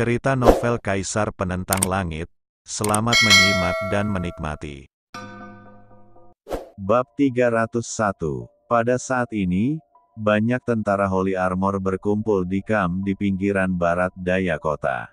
Cerita novel Kaisar Penentang Langit, selamat menyimak dan menikmati. Bab 301 Pada saat ini, banyak tentara Holy Armor berkumpul di kamp di pinggiran barat daya kota.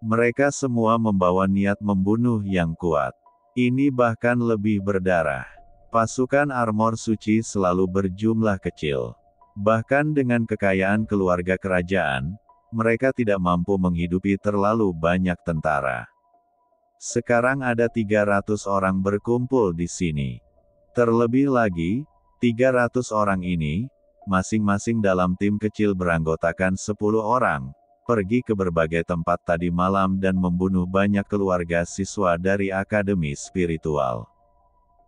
Mereka semua membawa niat membunuh yang kuat. Ini bahkan lebih berdarah. Pasukan armor suci selalu berjumlah kecil. Bahkan dengan kekayaan keluarga kerajaan, mereka tidak mampu menghidupi terlalu banyak tentara. Sekarang ada 300 orang berkumpul di sini. Terlebih lagi, 300 orang ini, masing-masing dalam tim kecil beranggotakan 10 orang, pergi ke berbagai tempat tadi malam dan membunuh banyak keluarga siswa dari Akademi Spiritual.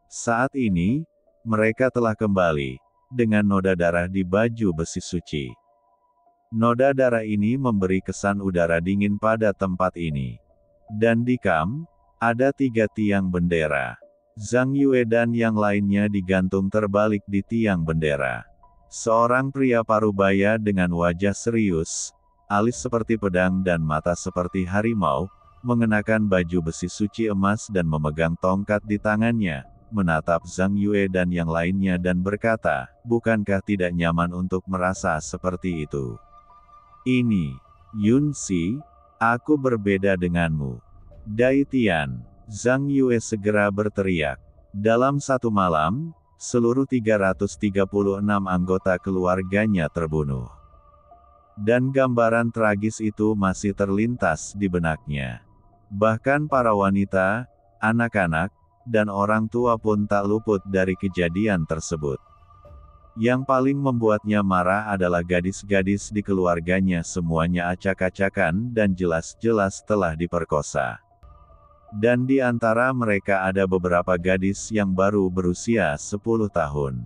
Saat ini, mereka telah kembali, dengan noda darah di baju besi suci. Noda darah ini memberi kesan udara dingin pada tempat ini. Dan di kam, ada tiga tiang bendera. Zhang Yue dan yang lainnya digantung terbalik di tiang bendera. Seorang pria parubaya dengan wajah serius, alis seperti pedang dan mata seperti harimau, mengenakan baju besi suci emas dan memegang tongkat di tangannya, menatap Zhang Yue dan yang lainnya dan berkata, bukankah tidak nyaman untuk merasa seperti itu? Ini, Yun Si, aku berbeda denganmu. Dai Tian, Zhang Yue segera berteriak. Dalam satu malam, seluruh 336 anggota keluarganya terbunuh. Dan gambaran tragis itu masih terlintas di benaknya. Bahkan para wanita, anak-anak, dan orang tua pun tak luput dari kejadian tersebut. Yang paling membuatnya marah adalah gadis-gadis di keluarganya semuanya acak-acakan dan jelas-jelas telah diperkosa. Dan di antara mereka ada beberapa gadis yang baru berusia 10 tahun.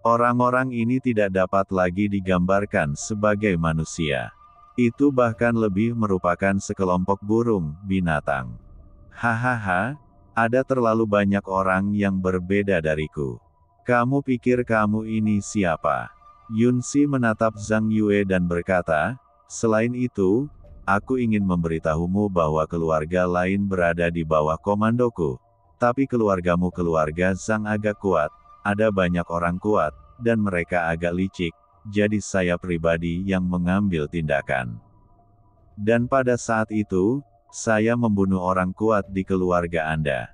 Orang-orang ini tidak dapat lagi digambarkan sebagai manusia. Itu bahkan lebih merupakan sekelompok burung, binatang. Hahaha, ada terlalu banyak orang yang berbeda dariku. Kamu pikir kamu ini siapa? Yun Si menatap Zhang Yue dan berkata, selain itu, aku ingin memberitahumu bahwa keluarga lain berada di bawah komandoku. Tapi keluargamu keluarga Zhang agak kuat, ada banyak orang kuat, dan mereka agak licik, jadi saya pribadi yang mengambil tindakan. Dan pada saat itu, saya membunuh orang kuat di keluarga Anda.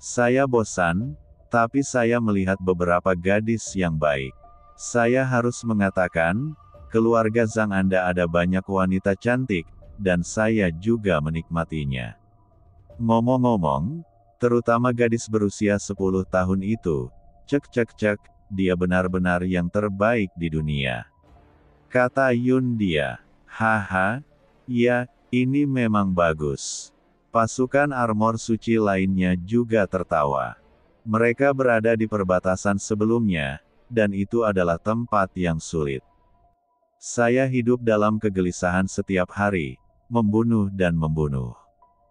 Saya bosan, tapi saya melihat beberapa gadis yang baik. Saya harus mengatakan, keluarga Zhang Anda ada banyak wanita cantik, dan saya juga menikmatinya. Ngomong-ngomong, terutama gadis berusia 10 tahun itu, cek cek cek, dia benar-benar yang terbaik di dunia. Kata Yun dia, haha, ya, ini memang bagus. Pasukan armor suci lainnya juga tertawa. Mereka berada di perbatasan sebelumnya, dan itu adalah tempat yang sulit. Saya hidup dalam kegelisahan setiap hari, membunuh dan membunuh.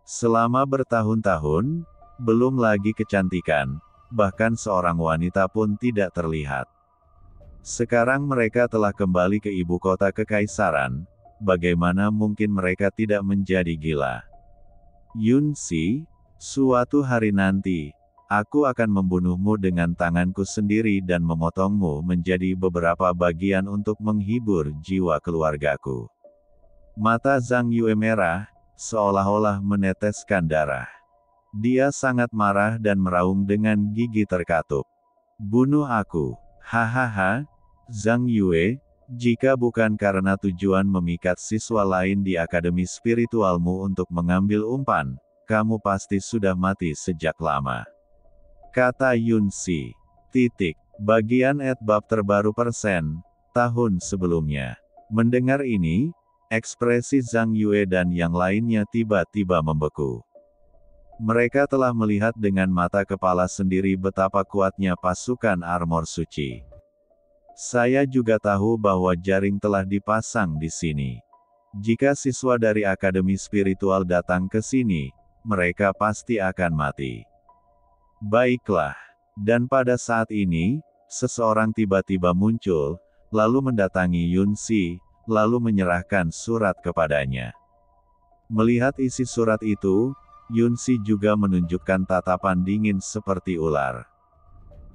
Selama bertahun-tahun, belum lagi kecantikan, bahkan seorang wanita pun tidak terlihat. Sekarang mereka telah kembali ke ibu kota kekaisaran, bagaimana mungkin mereka tidak menjadi gila? Yun Si, suatu hari nanti, aku akan membunuhmu dengan tanganku sendiri dan memotongmu menjadi beberapa bagian untuk menghibur jiwa keluargaku. Mata Zhang Yue merah, seolah-olah meneteskan darah. Dia sangat marah dan meraung dengan gigi terkatup. Bunuh aku, hahaha, Zhang Yue, jika bukan karena tujuan memikat siswa lain di akademi spiritualmu untuk mengambil umpan, kamu pasti sudah mati sejak lama. Kata Yun Si. Titik. Bagian et bab terbaru persen, tahun sebelumnya. Mendengar ini, ekspresi Zhang Yue dan yang lainnya tiba-tiba membeku. Mereka telah melihat dengan mata kepala sendiri betapa kuatnya pasukan armor suci. Saya juga tahu bahwa jaring telah dipasang di sini. Jika siswa dari Akademi Spiritual datang ke sini, mereka pasti akan mati. Baiklah. Dan pada saat ini, seseorang tiba-tiba muncul, lalu mendatangi Yun Si, lalu menyerahkan surat kepadanya. Melihat isi surat itu, Yunsi juga menunjukkan tatapan dingin seperti ular.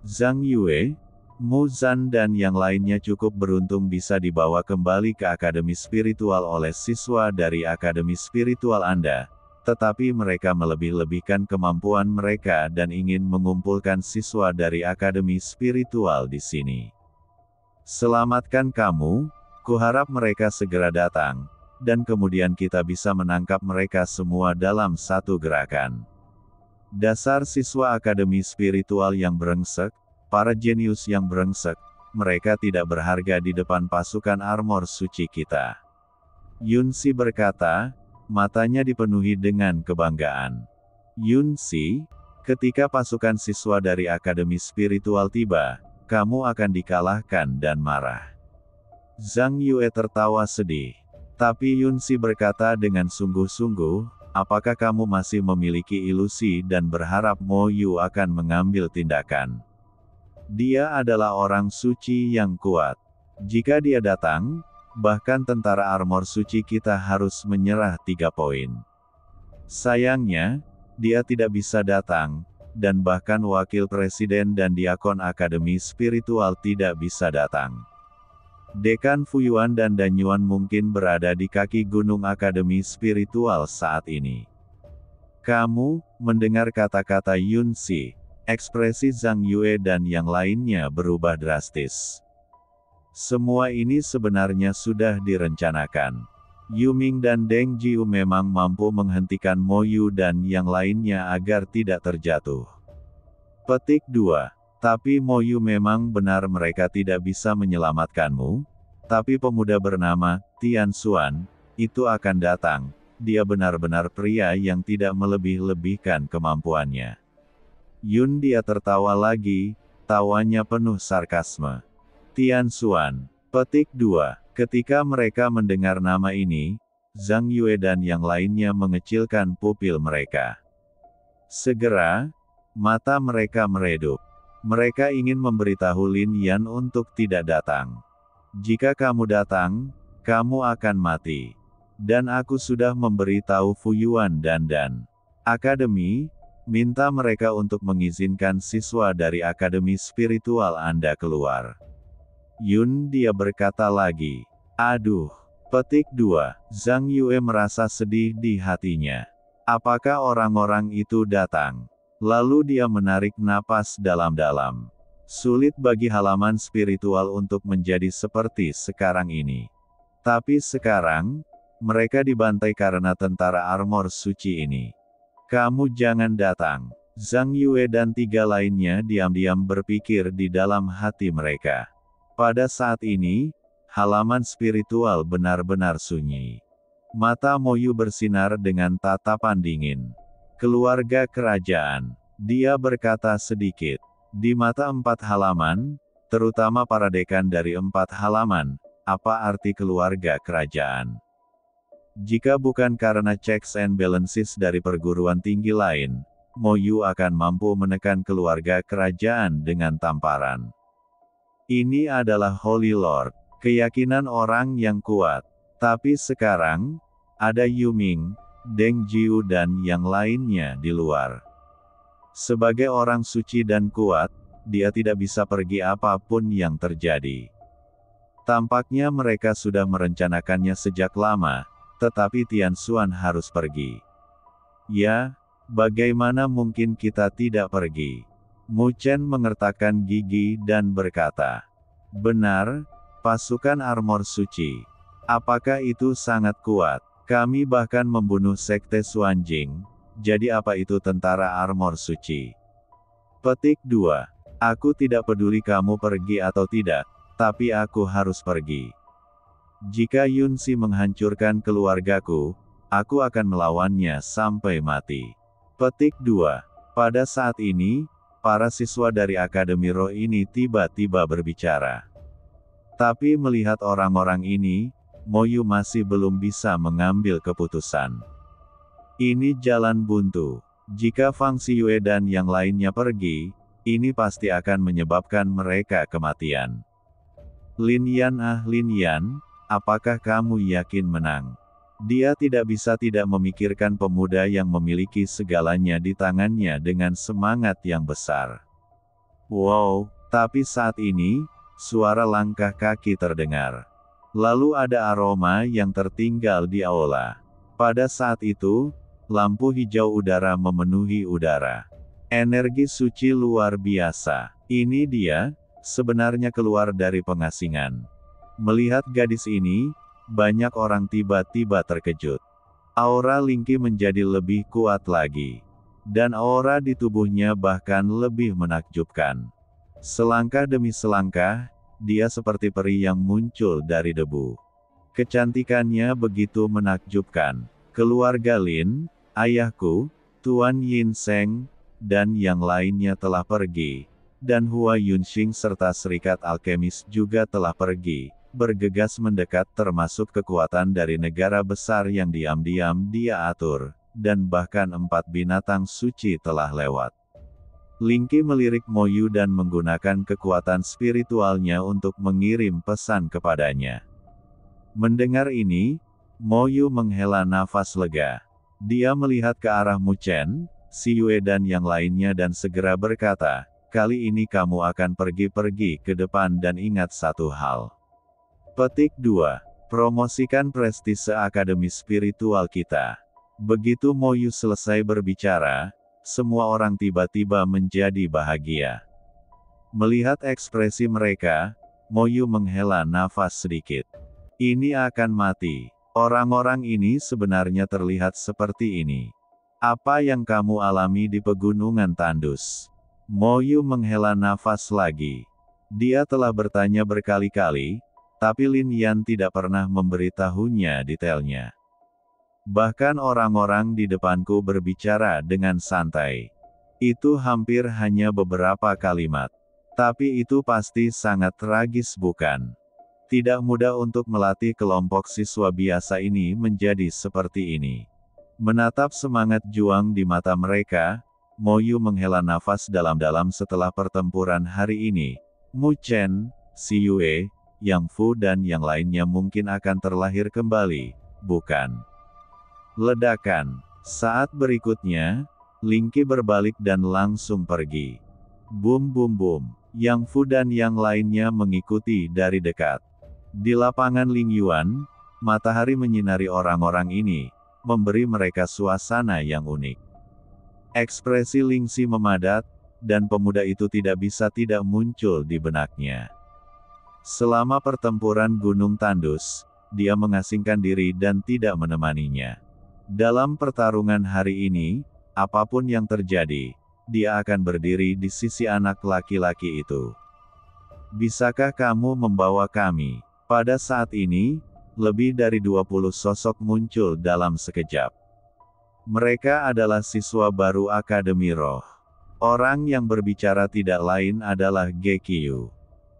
Zhang Yue, Mu Zan dan yang lainnya cukup beruntung bisa dibawa kembali ke Akademi Spiritual oleh siswa dari Akademi Spiritual Anda, tetapi mereka melebih-lebihkan kemampuan mereka dan ingin mengumpulkan siswa dari Akademi Spiritual di sini. Selamatkan kamu, kuharap mereka segera datang, dan kemudian kita bisa menangkap mereka semua dalam satu gerakan. Dasar siswa Akademi Spiritual yang brengsek, para jenius yang brengsek, mereka tidak berharga di depan pasukan armor suci kita. Yunsi berkata, matanya dipenuhi dengan kebanggaan. Yunsi, ketika pasukan siswa dari Akademi Spiritual tiba, kamu akan dikalahkan dan marah. Zhang Yue tertawa sedih. Tapi Yunsi berkata dengan sungguh-sungguh, apakah kamu masih memiliki ilusi dan berharap Mo Yu akan mengambil tindakan? Dia adalah orang suci yang kuat. Jika dia datang, bahkan tentara armor suci kita harus menyerah tiga poin. Sayangnya, dia tidak bisa datang, dan bahkan wakil presiden dan diakon akademi spiritual tidak bisa datang. Dekan Fuyuan dan Danyuan mungkin berada di kaki gunung akademi spiritual saat ini. Kamu, mendengar kata-kata Yun Si, ekspresi Zhang Yue dan yang lainnya berubah drastis. Semua ini sebenarnya sudah direncanakan. Yu Ming dan Deng Jiu memang mampu menghentikan Mo Yu dan yang lainnya agar tidak terjatuh. Petik 2. Tapi Mo Yu memang benar mereka tidak bisa menyelamatkanmu, tapi pemuda bernama Tian Xuan itu akan datang. Dia benar-benar pria yang tidak melebih-lebihkan kemampuannya. Yun dia tertawa lagi, tawanya penuh sarkasme. Tian Xuan. Petik 2. Ketika mereka mendengar nama ini, Zhang Yue dan yang lainnya mengecilkan pupil mereka. Segera, mata mereka meredup. Mereka ingin memberitahu Lin Yan untuk tidak datang. Jika kamu datang, kamu akan mati. Dan aku sudah memberitahu Fuyuan dan Dan. Akademi, minta mereka untuk mengizinkan siswa dari Akademi Spiritual Anda keluar. Yun dia berkata lagi. Aduh. Petik 2. Zhang Yue merasa sedih di hatinya. Apakah orang-orang itu datang? Lalu dia menarik napas dalam-dalam. Sulit bagi halaman spiritual untuk menjadi seperti sekarang ini. Tapi sekarang, mereka dibantai karena tentara armor suci ini. Kamu jangan datang. Zhang Yue dan tiga lainnya diam-diam berpikir di dalam hati mereka. Pada saat ini, halaman spiritual benar-benar sunyi. Mata Moyu bersinar dengan tatapan dingin. Keluarga kerajaan. Dia berkata sedikit. Di mata empat halaman, terutama para dekan dari empat halaman, apa arti keluarga kerajaan? Jika bukan karena checks and balances dari perguruan tinggi lain, Moyu akan mampu menekan keluarga kerajaan dengan tamparan. Ini adalah Holy Lord, keyakinan orang yang kuat. Tapi sekarang, ada Yuming, Deng Jiu dan yang lainnya di luar. Sebagai orang suci dan kuat, dia tidak bisa pergi apa pun yang terjadi. Tampaknya mereka sudah merencanakannya sejak lama, tetapi Tian Xuan harus pergi. Ya, bagaimana mungkin kita tidak pergi? Mu Chen mengertakkan gigi dan berkata, Benar, pasukan armor suci. Apakah itu sangat kuat? Kami bahkan membunuh sekte Suanjing, jadi apa itu tentara armor suci? Petik 2. Aku tidak peduli kamu pergi atau tidak, tapi aku harus pergi. Jika Yun Si menghancurkan keluargaku, aku akan melawannya sampai mati. Petik 2. Pada saat ini, para siswa dari Akademi Roh ini tiba-tiba berbicara. Tapi melihat orang-orang ini, Moyu masih belum bisa mengambil keputusan. Ini jalan buntu. Jika Fang Xiyue dan yang lainnya pergi, ini pasti akan menyebabkan mereka kematian. Lin Yan ah Lin Yan, apakah kamu yakin menang? Dia tidak bisa tidak memikirkan pemuda yang memiliki segalanya di tangannya dengan semangat yang besar. Wow, tapi saat ini, suara langkah kaki terdengar. Lalu ada aroma yang tertinggal di aula. Pada saat itu, lampu hijau udara memenuhi udara. Energi suci luar biasa. Ini dia, sebenarnya keluar dari pengasingan. Melihat gadis ini, banyak orang tiba-tiba terkejut. Aura Lingki menjadi lebih kuat lagi. Dan aura di tubuhnya bahkan lebih menakjubkan. Selangkah demi selangkah, dia seperti peri yang muncul dari debu. Kecantikannya begitu menakjubkan. Keluarga Lin, ayahku, Tuan Yin Seng, dan yang lainnya telah pergi. Dan Hua Yunxing serta Serikat Alkemis juga telah pergi, bergegas mendekat termasuk kekuatan dari negara besar yang diam-diam dia atur, dan bahkan empat binatang suci telah lewat. Lingki melirik Moyu dan menggunakan kekuatan spiritualnya untuk mengirim pesan kepadanya. Mendengar ini, Moyu menghela nafas lega. Dia melihat ke arah Mu Chen, Si Yue dan yang lainnya dan segera berkata, kali ini kamu akan pergi-pergi ke depan dan ingat satu hal. Petik 2. Promosikan prestise Akademi Spiritual kita. Begitu Moyu selesai berbicara, semua orang tiba-tiba menjadi bahagia. Melihat ekspresi mereka, Moyu menghela nafas sedikit. Ini akan mati. Orang-orang ini sebenarnya terlihat seperti ini. Apa yang kamu alami di pegunungan tandus? Moyu menghela nafas lagi. Dia telah bertanya berkali-kali, tapi Lin Yan tidak pernah memberitahunya detailnya. Bahkan orang-orang di depanku berbicara dengan santai. Itu hampir hanya beberapa kalimat. Tapi itu pasti sangat tragis bukan? Tidak mudah untuk melatih kelompok siswa biasa ini menjadi seperti ini. Menatap semangat juang di mata mereka, Moyu menghela nafas dalam-dalam setelah pertempuran hari ini. Mu Chen, Si Yue, Yang Fu dan yang lainnya mungkin akan terlahir kembali, bukan? Ledakan. Saat berikutnya, Lingki berbalik dan langsung pergi. Bum bum bum. Yang Fu dan yang lainnya mengikuti dari dekat. Di lapangan Ling Yuan, matahari menyinari orang-orang ini, memberi mereka suasana yang unik. Ekspresi Ling Si memadat, dan pemuda itu tidak bisa tidak muncul di benaknya. Selama pertempuran Gunung Tandus, dia mengasingkan diri dan tidak menemaninya. Dalam pertarungan hari ini, apa pun yang terjadi, dia akan berdiri di sisi anak laki-laki itu. Bisakah kamu membawa kami? Pada saat ini, lebih dari 20 sosok muncul dalam sekejap. Mereka adalah siswa baru Akademi Roh. Orang yang berbicara tidak lain adalah Gekyu.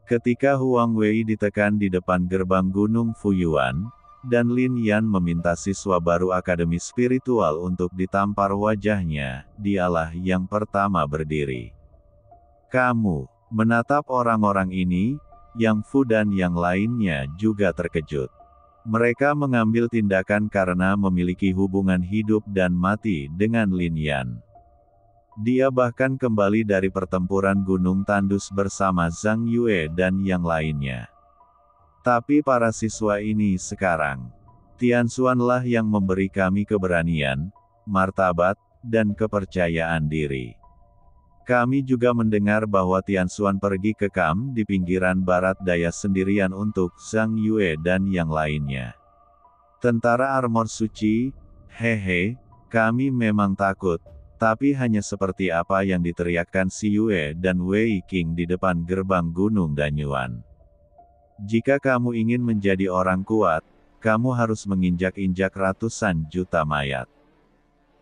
Ketika Huang Wei ditekan di depan gerbang Gunung Fuyuan, dan Lin Yan meminta siswa baru Akademi Spiritual untuk ditampar wajahnya, dialah yang pertama berdiri. Kamu, menatap orang-orang ini, Yang Fu dan yang lainnya juga terkejut. Mereka mengambil tindakan karena memiliki hubungan hidup dan mati dengan Lin Yan. Dia bahkan kembali dari pertempuran Gunung Tandus bersama Zhang Yue dan yang lainnya. Tapi para siswa ini sekarang, Tian Xuanlah yang memberi kami keberanian, martabat, dan kepercayaan diri. Kami juga mendengar bahwa Tian Xuan pergi ke Kam di pinggiran barat daya sendirian untuk Zhang Yue dan yang lainnya. Tentara armor suci, hehe, kami memang takut, tapi hanya seperti apa yang diteriakkan Si Yue dan Wei King di depan gerbang Gunung Danyuan. Jika kamu ingin menjadi orang kuat, kamu harus menginjak-injak ratusan juta mayat.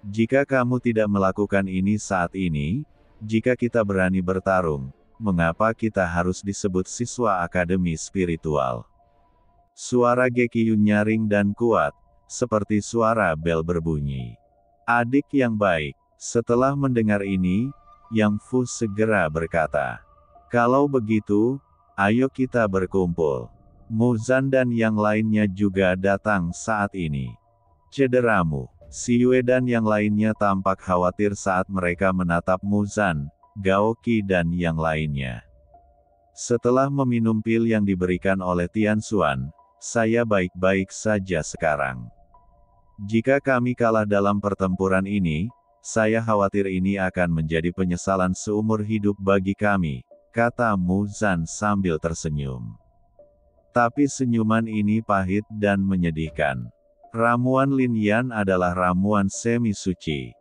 Jika kamu tidak melakukan ini saat ini, jika kita berani bertarung, mengapa kita harus disebut siswa akademi spiritual? Suara Gekiyun nyaring dan kuat, seperti suara bel berbunyi. Adik yang baik, setelah mendengar ini, Yang Fu segera berkata, Kalau begitu, Ayo kita berkumpul. Muzan dan yang lainnya juga datang saat ini. Cederamu. Si Yue dan yang lainnya tampak khawatir saat mereka menatap Muzan, Gaoki dan yang lainnya. Setelah meminum pil yang diberikan oleh Tian Xuan, saya baik-baik saja sekarang. Jika kami kalah dalam pertempuran ini, saya khawatir ini akan menjadi penyesalan seumur hidup bagi kami, kata Muzan sambil tersenyum. Tapi senyuman ini pahit dan menyedihkan. Ramuan Lin Yan adalah ramuan semi-suci.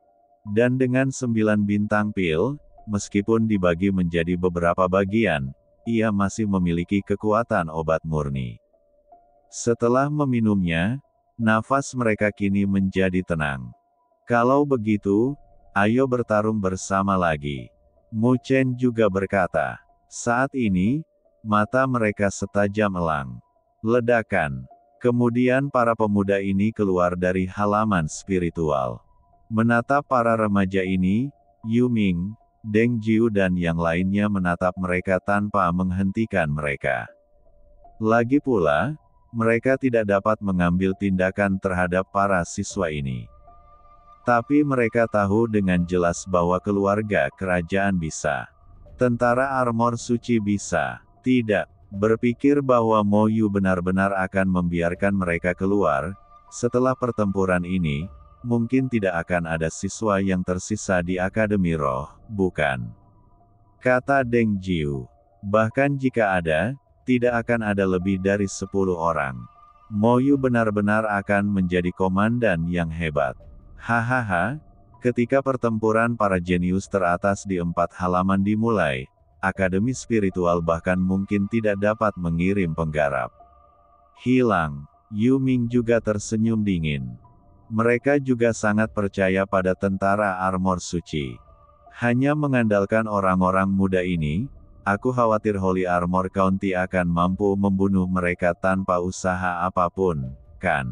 Dan dengan sembilan bintang pil, meskipun dibagi menjadi beberapa bagian, ia masih memiliki kekuatan obat murni. Setelah meminumnya, nafas mereka kini menjadi tenang. Kalau begitu, ayo bertarung bersama lagi. Mu Chen juga berkata, saat ini, mata mereka setajam elang. Ledakan. Kemudian para pemuda ini keluar dari halaman spiritual. Menatap para remaja ini, Yu Ming, Deng Jiu dan yang lainnya menatap mereka tanpa menghentikan mereka. Lagi pula, mereka tidak dapat mengambil tindakan terhadap para siswa ini. Tapi mereka tahu dengan jelas bahwa keluarga kerajaan bisa. Tentara armor suci bisa. Tidak, Berpikir bahwa Mo Yu benar-benar akan membiarkan mereka keluar, setelah pertempuran ini, mungkin tidak akan ada siswa yang tersisa di Akademi Roh, bukan? Kata Deng Jiu. Bahkan jika ada, tidak akan ada lebih dari 10 orang. Mo Yu benar-benar akan menjadi komandan yang hebat. Hahaha, ketika pertempuran para jenius teratas di empat halaman dimulai, akademi spiritual bahkan mungkin tidak dapat mengirim penggarap. Hilang, Yu Ming juga tersenyum dingin. Mereka juga sangat percaya pada tentara armor suci. Hanya mengandalkan orang-orang muda ini, aku khawatir Holy Armor County akan mampu membunuh mereka tanpa usaha apa pun, kan?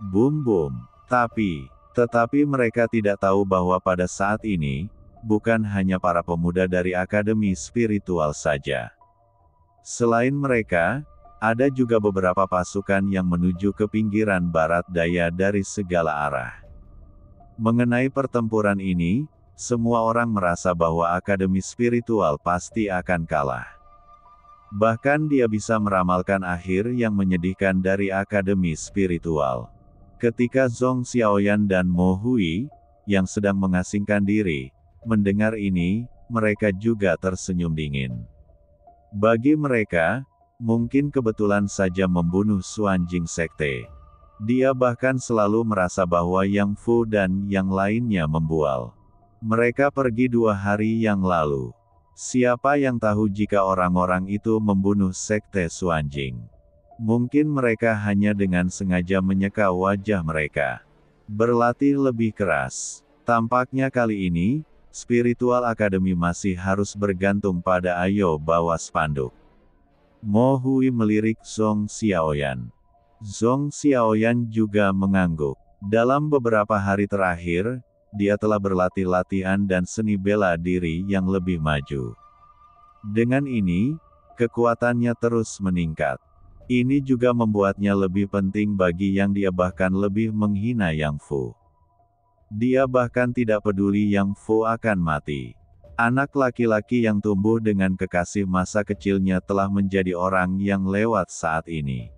Boom boom. Tapi, tetapi mereka tidak tahu bahwa pada saat ini, bukan hanya para pemuda dari akademi spiritual saja. Selain mereka, ada juga beberapa pasukan yang menuju ke pinggiran barat daya dari segala arah. Mengenai pertempuran ini, semua orang merasa bahwa akademi spiritual pasti akan kalah. Bahkan dia bisa meramalkan akhir yang menyedihkan dari akademi spiritual. Ketika Zhong Xiaoyan dan Mo Hui, yang sedang mengasingkan diri, Mendengar ini, mereka juga tersenyum dingin. Bagi mereka, mungkin kebetulan saja membunuh Suanjing Sekte. Dia bahkan selalu merasa bahwa Yang Fu dan yang lainnya membual. Mereka pergi dua hari yang lalu. Siapa yang tahu jika orang-orang itu membunuh Sekte Suanjing? Mungkin mereka hanya dengan sengaja menyeka wajah mereka. Berlatih lebih keras. Tampaknya kali ini, Spiritual Academy masih harus bergantung pada Ayo bawa spanduk. Mo Hui melirik Zhong Xiaoyan. Zhong Xiaoyan juga mengangguk. Dalam beberapa hari terakhir, dia telah berlatih latihan dan seni bela diri yang lebih maju. Dengan ini, kekuatannya terus meningkat. Ini juga membuatnya lebih penting bagi yang dia bahkan lebih menghina Yang Fu. Dia bahkan tidak peduli yang Fu akan mati. Anak laki-laki yang tumbuh dengan kekasih masa kecilnya telah menjadi orang yang lewat saat ini.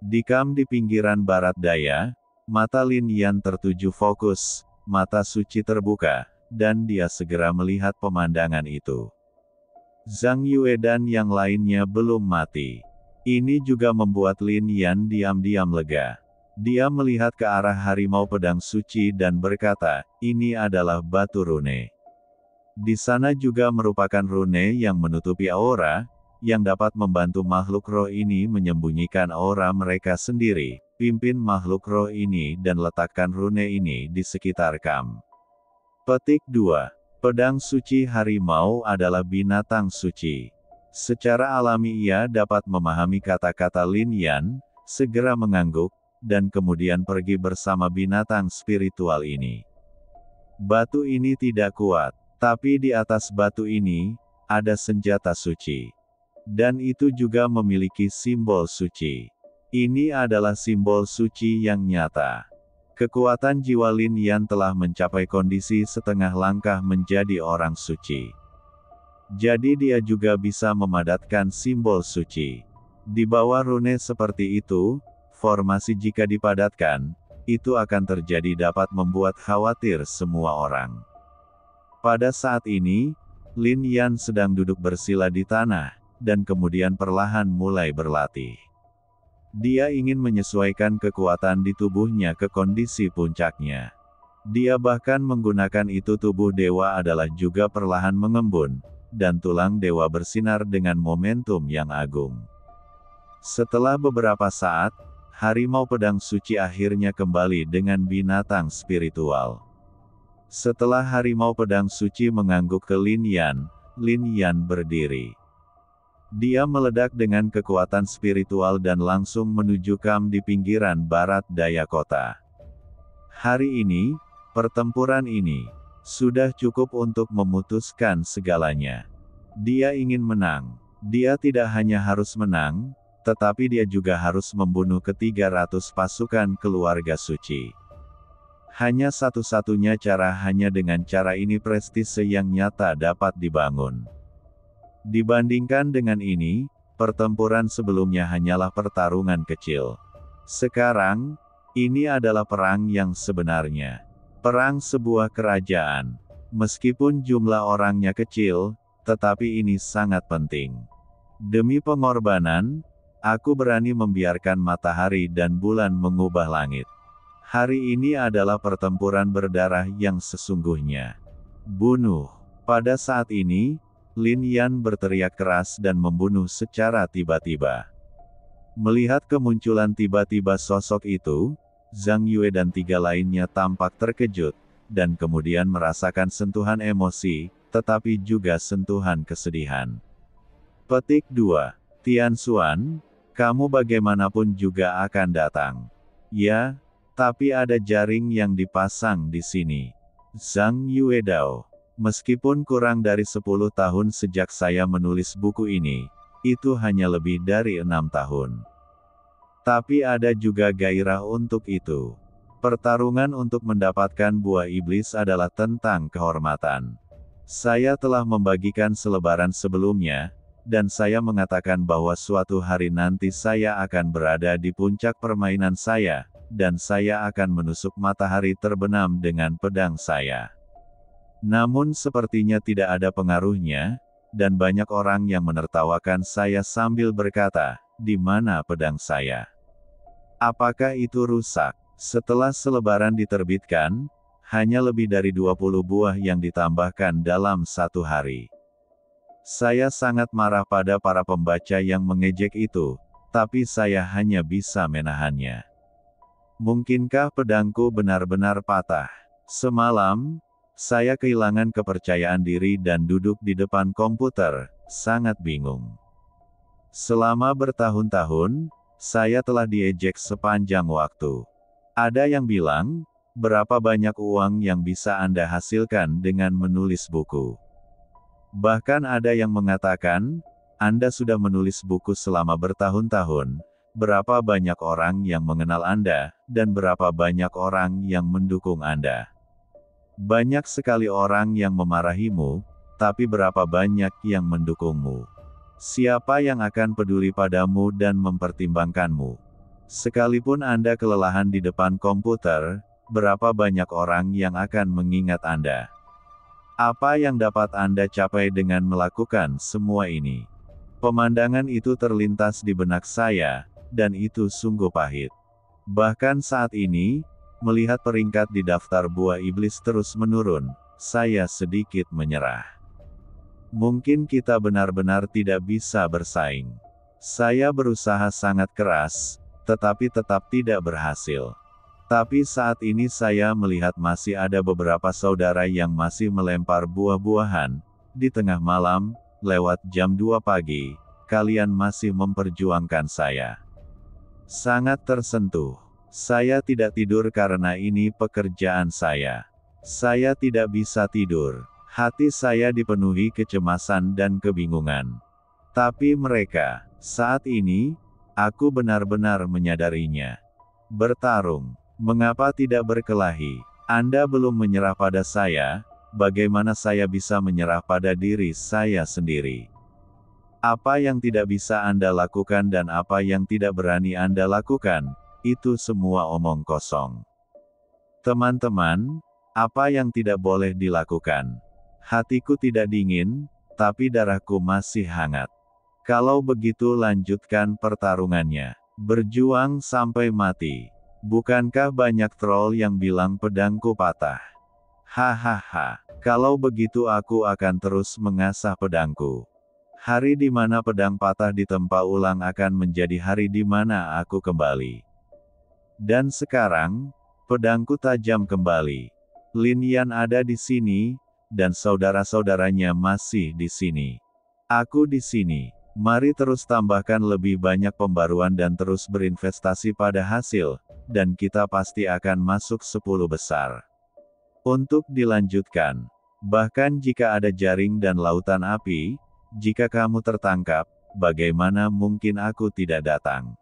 Di kam di pinggiran barat daya, mata Lin Yan tertuju fokus, mata suci terbuka, dan dia segera melihat pemandangan itu. Zhang Yue dan yang lainnya belum mati. Ini juga membuat Lin Yan diam-diam lega. Dia melihat ke arah harimau pedang suci dan berkata, ini adalah batu rune. Di sana juga merupakan rune yang menutupi aura, yang dapat membantu makhluk roh ini menyembunyikan aura mereka sendiri. Pimpin makhluk roh ini dan letakkan rune ini di sekitar kam. Petik 2. Pedang suci harimau adalah binatang suci. Secara alami ia dapat memahami kata-kata Lin Yan, segera mengangguk, dan kemudian pergi bersama binatang spiritual ini. Batu ini tidak kuat, tapi di atas batu ini, ada senjata suci. Dan itu juga memiliki simbol suci. Ini adalah simbol suci yang nyata. Kekuatan jiwa Lin Yan telah mencapai kondisi setengah langkah menjadi orang suci. Jadi dia juga bisa memadatkan simbol suci. Di bawah rune seperti itu, formasi jika dipadatkan, itu akan terjadi dapat membuat khawatir semua orang. Pada saat ini, Lin Yan sedang duduk bersila di tanah, dan kemudian perlahan mulai berlatih. Dia ingin menyesuaikan kekuatan di tubuhnya ke kondisi puncaknya. Dia bahkan menggunakan itu tubuh dewa adalah juga perlahan mengembun, dan tulang dewa bersinar dengan momentum yang agung. Setelah beberapa saat, harimau pedang suci akhirnya kembali dengan binatang spiritual. Setelah harimau pedang suci mengangguk ke Lin Yan, Lin Yan berdiri. Dia meledak dengan kekuatan spiritual dan langsung menuju kam di pinggiran barat daya kota. Hari ini, pertempuran ini, sudah cukup untuk memutuskan segalanya. Dia ingin menang. Dia tidak hanya harus menang, tetapi dia juga harus membunuh ketiga ratus pasukan keluarga suci. Hanya satu-satunya cara hanya dengan cara ini prestise yang nyata dapat dibangun. Dibandingkan dengan ini, pertempuran sebelumnya hanyalah pertarungan kecil. Sekarang, ini adalah perang yang sebenarnya. Perang sebuah kerajaan. Meskipun jumlah orangnya kecil, tetapi ini sangat penting. Demi pengorbanan, aku berani membiarkan matahari dan bulan mengubah langit. Hari ini adalah pertempuran berdarah yang sesungguhnya. Bunuh. Pada saat ini, Lin Yan berteriak keras dan membunuh secara tiba-tiba. Melihat kemunculan tiba-tiba sosok itu, Zhang Yue dan tiga lainnya tampak terkejut, dan kemudian merasakan sentuhan emosi, tetapi juga sentuhan kesedihan. Petik 2. Tian Xuan, kamu bagaimanapun juga akan datang. Ya, tapi ada jaring yang dipasang di sini. Zhang Yue Dao. Meskipun kurang dari 10 tahun sejak saya menulis buku ini, itu hanya lebih dari enam tahun. Tapi ada juga gairah untuk itu. Pertarungan untuk mendapatkan buah iblis adalah tentang kehormatan. Saya telah membagikan selebaran sebelumnya, dan saya mengatakan bahwa suatu hari nanti saya akan berada di puncak permainan saya, dan saya akan menusuk matahari terbenam dengan pedang saya. Namun sepertinya tidak ada pengaruhnya, dan banyak orang yang menertawakan saya sambil berkata, di mana pedang saya? Apakah itu rusak? Setelah selebaran diterbitkan, hanya lebih dari 20 buah yang ditambahkan dalam satu hari. Saya sangat marah pada para pembaca yang mengejek itu, tapi saya hanya bisa menahannya. Mungkinkah pedangku benar-benar patah? Semalam, saya kehilangan kepercayaan diri dan duduk di depan komputer, sangat bingung. Selama bertahun-tahun, saya telah diejek sepanjang waktu. Ada yang bilang, berapa banyak uang yang bisa Anda hasilkan dengan menulis buku. Bahkan ada yang mengatakan, Anda sudah menulis buku selama bertahun-tahun, berapa banyak orang yang mengenal Anda, dan berapa banyak orang yang mendukung Anda. Banyak sekali orang yang memarahimu, tapi berapa banyak yang mendukungmu? Siapa yang akan peduli padamu dan mempertimbangkanmu? Sekalipun Anda kelelahan di depan komputer, berapa banyak orang yang akan mengingat Anda? Apa yang dapat Anda capai dengan melakukan semua ini? Pemandangan itu terlintas di benak saya, dan itu sungguh pahit. Bahkan saat ini, Melihat peringkat di daftar buah iblis terus menurun, saya sedikit menyerah. Mungkin kita benar-benar tidak bisa bersaing. Saya berusaha sangat keras, tetapi tetap tidak berhasil. Tapi saat ini saya melihat masih ada beberapa saudara yang masih melempar buah-buahan, di tengah malam, lewat jam 2 pagi, kalian masih memperjuangkan saya. Sangat tersentuh. Saya tidak tidur karena ini pekerjaan saya. Saya tidak bisa tidur. Hati saya dipenuhi kecemasan dan kebingungan. Tapi mereka, saat ini, aku benar-benar menyadarinya. Bertarung. Mengapa tidak berkelahi? Anda belum menyerah pada saya, bagaimana saya bisa menyerah pada diri saya sendiri? Apa yang tidak bisa Anda lakukan dan apa yang tidak berani Anda lakukan, itu semua omong kosong. Teman-teman, apa yang tidak boleh dilakukan? Hatiku tidak dingin, tapi darahku masih hangat. Kalau begitu lanjutkan pertarungannya. Berjuang sampai mati. Bukankah banyak troll yang bilang pedangku patah? Hahaha. Kalau begitu aku akan terus mengasah pedangku. Hari di mana pedang patah ditempa ulang akan menjadi hari di mana aku kembali. Dan sekarang, pedangku tajam kembali. Lin Yan ada di sini, dan saudara-saudaranya masih di sini. Aku di sini. Mari terus tambahkan lebih banyak pembaruan dan terus berinvestasi pada hasil, dan kita pasti akan masuk 10 besar. Untuk dilanjutkan, bahkan jika ada jaring dan lautan api, jika kamu tertangkap, bagaimana mungkin aku tidak datang?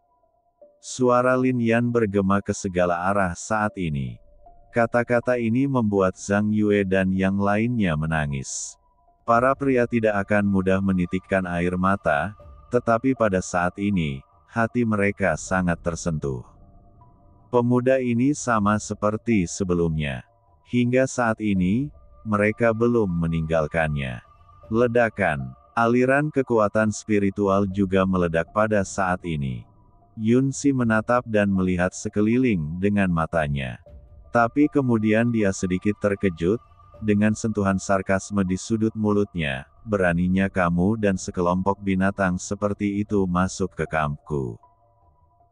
Suara Lin Yan bergema ke segala arah saat ini. Kata-kata ini membuat Zhang Yue dan yang lainnya menangis. Para pria tidak akan mudah menitikkan air mata, tetapi pada saat ini, hati mereka sangat tersentuh. Pemuda ini sama seperti sebelumnya. Hingga saat ini, mereka belum meninggalkannya. Ledakan, aliran kekuatan spiritual juga meledak pada saat ini. Yun Si menatap dan melihat sekeliling dengan matanya. Tapi kemudian dia sedikit terkejut, dengan sentuhan sarkasme di sudut mulutnya, beraninya kamu dan sekelompok binatang seperti itu masuk ke kampku.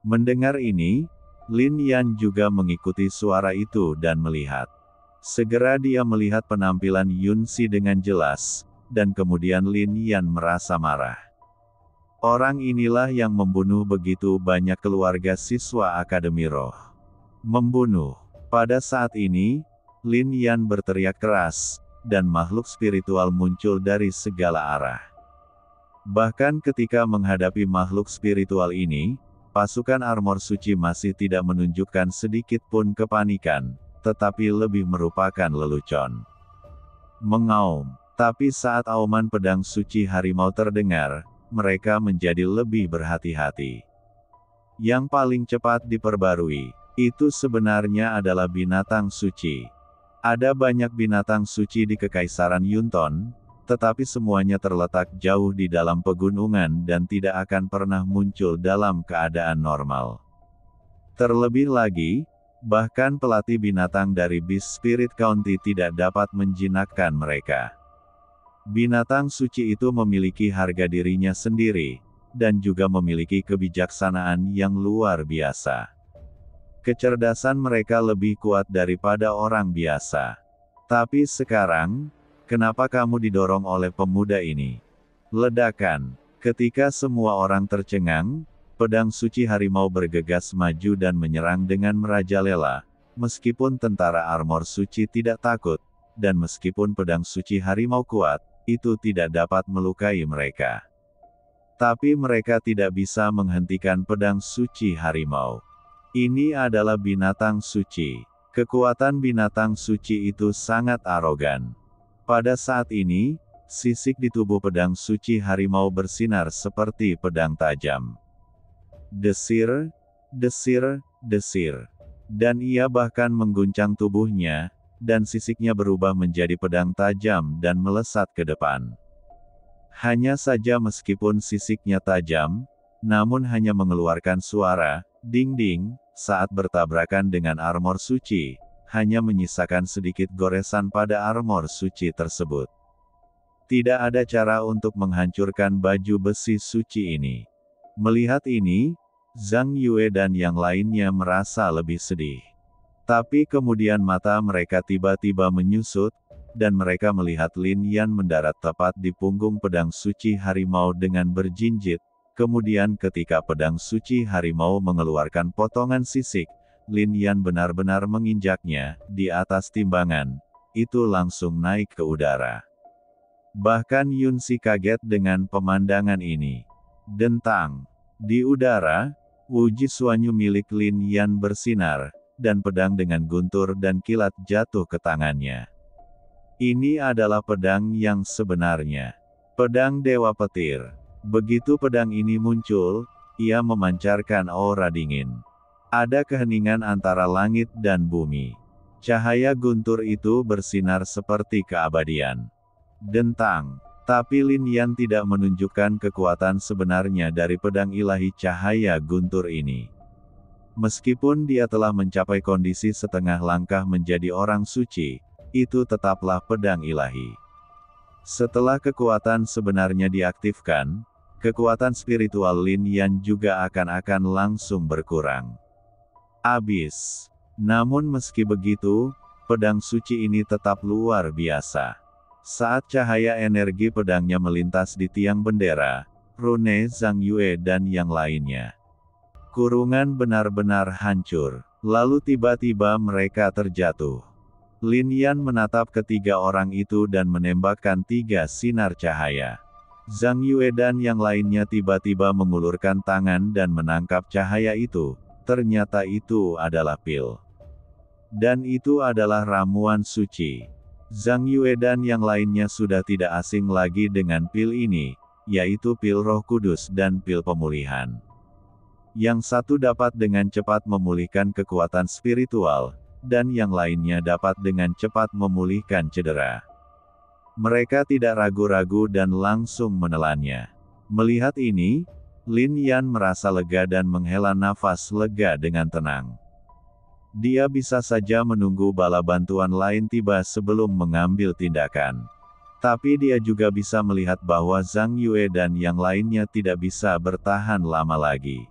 Mendengar ini, Lin Yan juga mengikuti suara itu dan melihat. Segera dia melihat penampilan Yun Si dengan jelas, dan kemudian Lin Yan merasa marah. Orang inilah yang membunuh begitu banyak keluarga siswa Akademi Roh. Membunuh. Pada saat ini, Lin Yan berteriak keras, dan makhluk spiritual muncul dari segala arah. Bahkan ketika menghadapi makhluk spiritual ini, pasukan armor suci masih tidak menunjukkan sedikit pun kepanikan, tetapi lebih merupakan lelucon. Mengaum, tapi saat auman pedang suci harimau terdengar, mereka menjadi lebih berhati-hati. Yang paling cepat diperbarui, itu sebenarnya adalah binatang suci. Ada banyak binatang suci di Kekaisaran Yunton, tetapi semuanya terletak jauh di dalam pegunungan dan tidak akan pernah muncul dalam keadaan normal. Terlebih lagi, bahkan pelatih binatang dari Beast Spirit County tidak dapat menjinakkan mereka. Binatang suci itu memiliki harga dirinya sendiri, dan juga memiliki kebijaksanaan yang luar biasa. Kecerdasan mereka lebih kuat daripada orang biasa. Tapi sekarang, kenapa kamu didorong oleh pemuda ini? Ledakan. Ketika semua orang tercengang, pedang suci harimau bergegas maju dan menyerang dengan merajalela. Meskipun tentara armor suci tidak takut, dan meskipun pedang suci harimau kuat, itu tidak dapat melukai mereka. Tapi mereka tidak bisa menghentikan pedang suci harimau. Ini adalah binatang suci. Kekuatan binatang suci itu sangat arogan. Pada saat ini, sisik di tubuh pedang suci harimau bersinar seperti pedang tajam. Desir, desir, desir. Dan ia bahkan mengguncang tubuhnya, dan sisiknya berubah menjadi pedang tajam dan melesat ke depan. Hanya saja meskipun sisiknya tajam, namun hanya mengeluarkan suara, ding-ding, saat bertabrakan dengan armor suci, hanya menyisakan sedikit goresan pada armor suci tersebut. Tidak ada cara untuk menghancurkan baju besi suci ini. Melihat ini, Zhang Yue dan yang lainnya merasa lebih sedih. Tapi kemudian mata mereka tiba-tiba menyusut, dan mereka melihat Lin Yan mendarat tepat di punggung pedang suci harimau dengan berjinjit, Kemudian ketika pedang suci harimau mengeluarkan potongan sisik, Lin Yan benar-benar menginjaknya, di atas timbangan, itu langsung naik ke udara. Bahkan Yun Si kaget dengan pemandangan ini. Dentang. Di udara, wujud suanyu milik Lin Yan bersinar, dan pedang dengan guntur dan kilat jatuh ke tangannya. Ini adalah pedang yang sebenarnya. Pedang Dewa Petir. Begitu pedang ini muncul, ia memancarkan aura dingin. Ada keheningan antara langit dan bumi. Cahaya guntur itu bersinar seperti keabadian. Dentang. Tapi Lin Yan tidak menunjukkan kekuatan sebenarnya dari pedang ilahi cahaya guntur ini. Meskipun dia telah mencapai kondisi setengah langkah menjadi orang suci, itu tetaplah pedang ilahi. Setelah kekuatan sebenarnya diaktifkan, kekuatan spiritual Lin Yan juga akan-akan langsung berkurang. Abis. Namun meski begitu, pedang suci ini tetap luar biasa. Saat cahaya energi pedangnya melintas di tiang bendera, Rune Zhang Yue dan yang lainnya. Kurungan benar-benar hancur, lalu tiba-tiba mereka terjatuh. Lin Yan menatap ketiga orang itu dan menembakkan tiga sinar cahaya. Zhang Yue dan yang lainnya tiba-tiba mengulurkan tangan dan menangkap cahaya itu. Ternyata itu adalah pil. Dan itu adalah ramuan suci. Zhang Yue dan yang lainnya sudah tidak asing lagi dengan pil ini, yaitu pil roh kudus dan pil pemulihan. Yang satu dapat dengan cepat memulihkan kekuatan spiritual, dan yang lainnya dapat dengan cepat memulihkan cedera. Mereka tidak ragu-ragu dan langsung menelannya. Melihat ini, Lin Yan merasa lega dan menghela nafas lega dengan tenang. Dia bisa saja menunggu bala bantuan lain tiba sebelum mengambil tindakan. Tapi dia juga bisa melihat bahwa Zhang Yue dan yang lainnya tidak bisa bertahan lama lagi.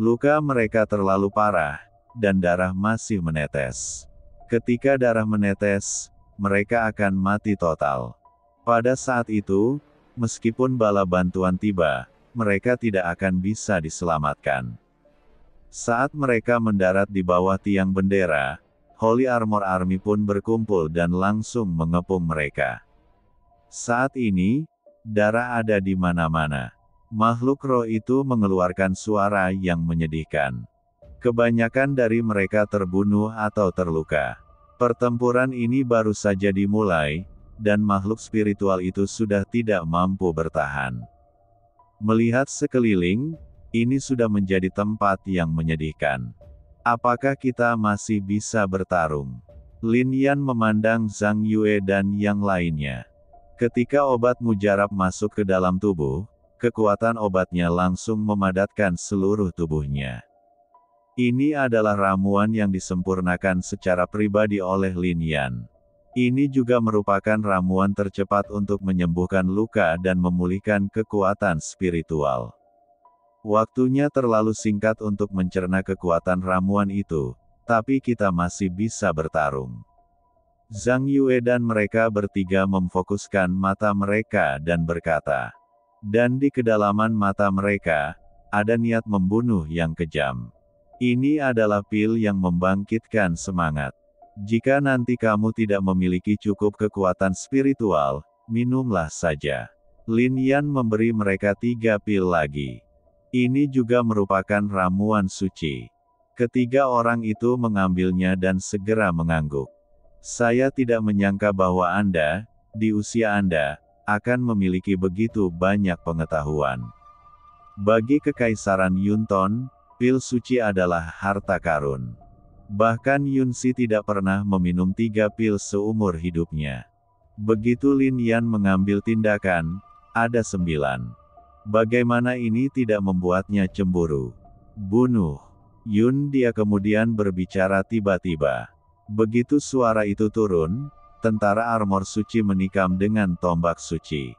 Luka mereka terlalu parah, dan darah masih menetes. Ketika darah menetes, mereka akan mati total. Pada saat itu, meskipun bala bantuan tiba, mereka tidak akan bisa diselamatkan. Saat mereka mendarat di bawah tiang bendera, Holy Armor Army pun berkumpul dan langsung mengepung mereka. Saat ini, darah ada di mana-mana. Makhluk roh itu mengeluarkan suara yang menyedihkan. Kebanyakan dari mereka terbunuh atau terluka. Pertempuran ini baru saja dimulai, dan makhluk spiritual itu sudah tidak mampu bertahan. Melihat sekeliling, ini sudah menjadi tempat yang menyedihkan. Apakah kita masih bisa bertarung? Lin Yan memandang Zhang Yue dan yang lainnya. Ketika obat mujarab masuk ke dalam tubuh, kekuatan obatnya langsung memadatkan seluruh tubuhnya. Ini adalah ramuan yang disempurnakan secara pribadi oleh Lin Yan. Ini juga merupakan ramuan tercepat untuk menyembuhkan luka dan memulihkan kekuatan spiritual. Waktunya terlalu singkat untuk mencerna kekuatan ramuan itu, tapi kita masih bisa bertarung. Zhang Yue dan mereka bertiga memfokuskan mata mereka dan berkata, dan di kedalaman mata mereka, ada niat membunuh yang kejam. Ini adalah pil yang membangkitkan semangat. Jika nanti kamu tidak memiliki cukup kekuatan spiritual, minumlah saja. Lin Yan memberi mereka tiga pil lagi. Ini juga merupakan ramuan suci. Ketiga orang itu mengambilnya dan segera mengangguk. Saya tidak menyangka bahwa Anda, di usia Anda, akan memiliki begitu banyak pengetahuan. Bagi Kekaisaran Yunton, Pil suci adalah harta karun. Bahkan Yunsi tidak pernah meminum tiga pil seumur hidupnya. Begitu Lin Yan mengambil tindakan, ada sembilan. Bagaimana ini tidak membuatnya cemburu? Bunuh. Yun dia kemudian berbicara tiba-tiba. Begitu suara itu turun, tentara armor suci menikam dengan tombak suci.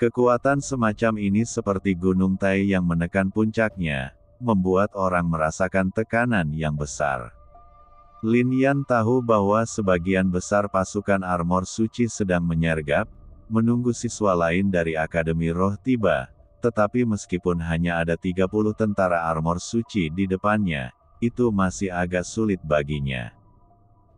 Kekuatan semacam ini seperti gunung Tai yang menekan puncaknya, membuat orang merasakan tekanan yang besar. Lin Yan tahu bahwa sebagian besar pasukan armor suci sedang menyergap, menunggu siswa lain dari Akademi Roh tiba, tetapi meskipun hanya ada 30 tentara armor suci di depannya, itu masih agak sulit baginya.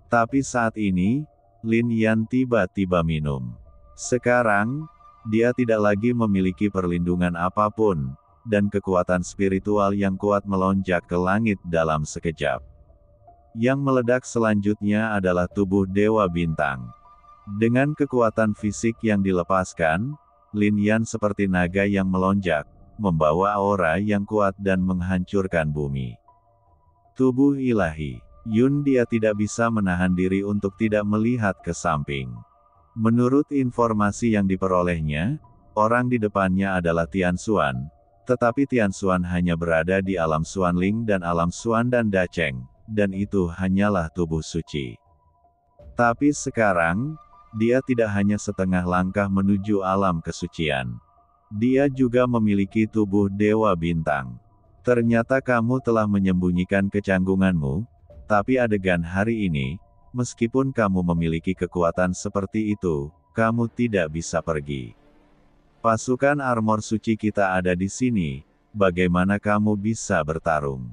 Tapi saat ini, Lin Yan tiba-tiba minum. Sekarang, dia tidak lagi memiliki perlindungan apa pun, dan kekuatan spiritual yang kuat melonjak ke langit dalam sekejap. Yang meledak selanjutnya adalah tubuh Dewa Bintang. Dengan kekuatan fisik yang dilepaskan, Lin Yan seperti naga yang melonjak, membawa aura yang kuat dan menghancurkan bumi. Tubuh ilahi. Yun dia tidak bisa menahan diri untuk tidak melihat ke samping. Menurut informasi yang diperolehnya, orang di depannya adalah Tian Xuan, tetapi Tian Xuan hanya berada di alam Xuanling dan alam Xuan dan Dacheng, dan itu hanyalah tubuh suci. Tapi sekarang, dia tidak hanya setengah langkah menuju alam kesucian. Dia juga memiliki tubuh Dewa Bintang. Ternyata kamu telah menyembunyikan kecanggunganmu, tapi adegan hari ini, meskipun kamu memiliki kekuatan seperti itu, kamu tidak bisa pergi. Pasukan armor suci kita ada di sini, bagaimana kamu bisa bertarung?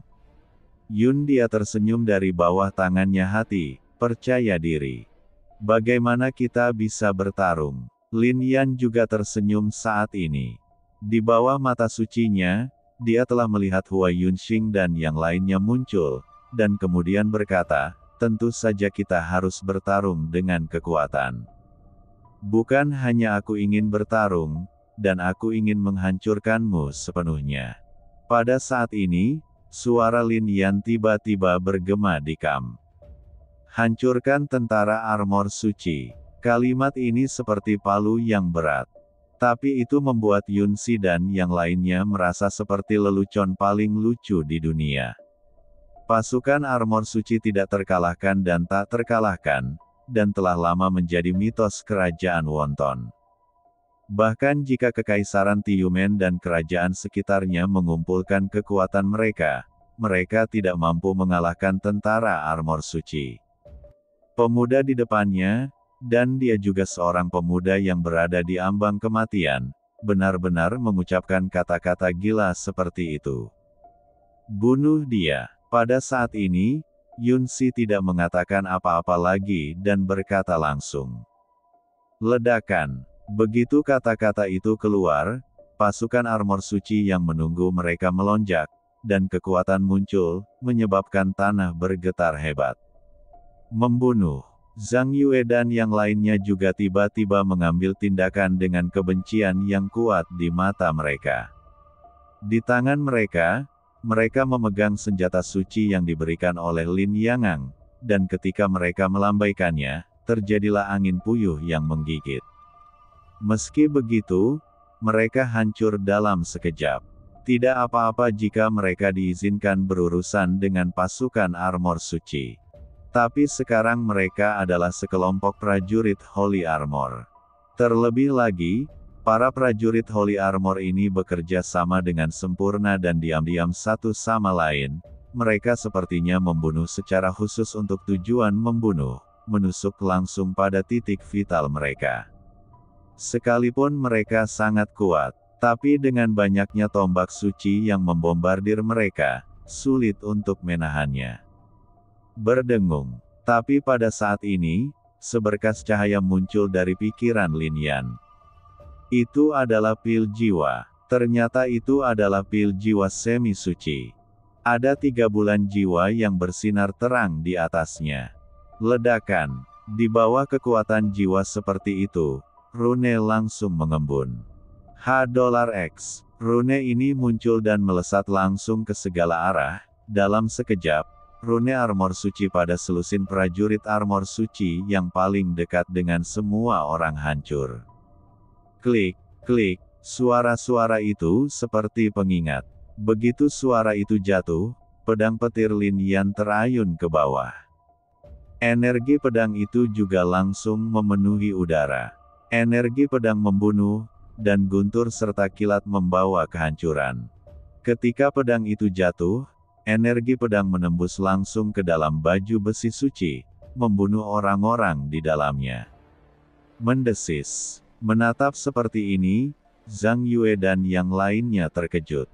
Yun dia tersenyum dari bawah tangannya hati, percaya diri. Bagaimana kita bisa bertarung? Lin Yan juga tersenyum saat ini. Di bawah mata sucinya, dia telah melihat Hua Yunxing dan yang lainnya muncul, dan kemudian berkata, tentu saja kita harus bertarung dengan kekuatan. Bukan hanya aku ingin bertarung, dan aku ingin menghancurkanmu sepenuhnya. Pada saat ini, suara Lin Yan tiba-tiba bergema di kam. Hancurkan tentara armor suci. Kalimat ini seperti palu yang berat. Tapi itu membuat Yun Si dan yang lainnya merasa seperti lelucon paling lucu di dunia. Pasukan armor suci tidak terkalahkan dan tak terkalahkan, dan telah lama menjadi mitos kerajaan Wonton. Bahkan jika kekaisaran Tiyumen dan kerajaan sekitarnya mengumpulkan kekuatan mereka, mereka tidak mampu mengalahkan tentara armor suci. Pemuda di depannya, dan dia juga seorang pemuda yang berada di ambang kematian, benar-benar mengucapkan kata-kata gila seperti itu. Bunuh dia. Pada saat ini, Yun Si tidak mengatakan apa-apa lagi dan berkata langsung. Ledakan. Begitu kata-kata itu keluar, pasukan armor suci yang menunggu mereka melonjak, dan kekuatan muncul, menyebabkan tanah bergetar hebat. Membunuh. Zhang Yue dan yang lainnya juga tiba-tiba mengambil tindakan dengan kebencian yang kuat di mata mereka. Di tangan mereka, mereka memegang senjata suci yang diberikan oleh Lin Yangang, dan ketika mereka melambaikannya, terjadilah angin puyuh yang menggigit. Meski begitu, mereka hancur dalam sekejap. Tidak apa-apa jika mereka diizinkan berurusan dengan pasukan armor suci. Tapi sekarang mereka adalah sekelompok prajurit Holy Armor. Terlebih lagi, para prajurit Holy Armor ini bekerja sama dengan sempurna dan diam-diam satu sama lain. Mereka sepertinya membunuh secara khusus untuk tujuan membunuh, menusuk langsung pada titik vital mereka. Sekalipun mereka sangat kuat, tapi dengan banyaknya tombak suci yang membombardir mereka, sulit untuk menahannya berdengung. Tapi pada saat ini, seberkas cahaya muncul dari pikiran Lin Yan. Itu adalah pil jiwa. Ternyata itu adalah pil jiwa semi suci. Ada tiga bulan jiwa yang bersinar terang di atasnya. Ledakan. Di bawah kekuatan jiwa seperti itu, rune langsung mengembun. H dolar X. Rune ini muncul dan melesat langsung ke segala arah, dalam sekejap, Rune armor suci pada selusin prajurit armor suci yang paling dekat dengan semua orang hancur. Klik, klik, suara-suara itu seperti pengingat. Begitu suara itu jatuh, pedang petir Lin Yan terayun ke bawah. Energi pedang itu juga langsung memenuhi udara. Energi pedang membunuh, dan guntur serta kilat membawa kehancuran. Ketika pedang itu jatuh, Energi pedang menembus langsung ke dalam baju besi suci, membunuh orang-orang di dalamnya. Mendesis. Menatap seperti ini, Zhang Yue dan yang lainnya terkejut.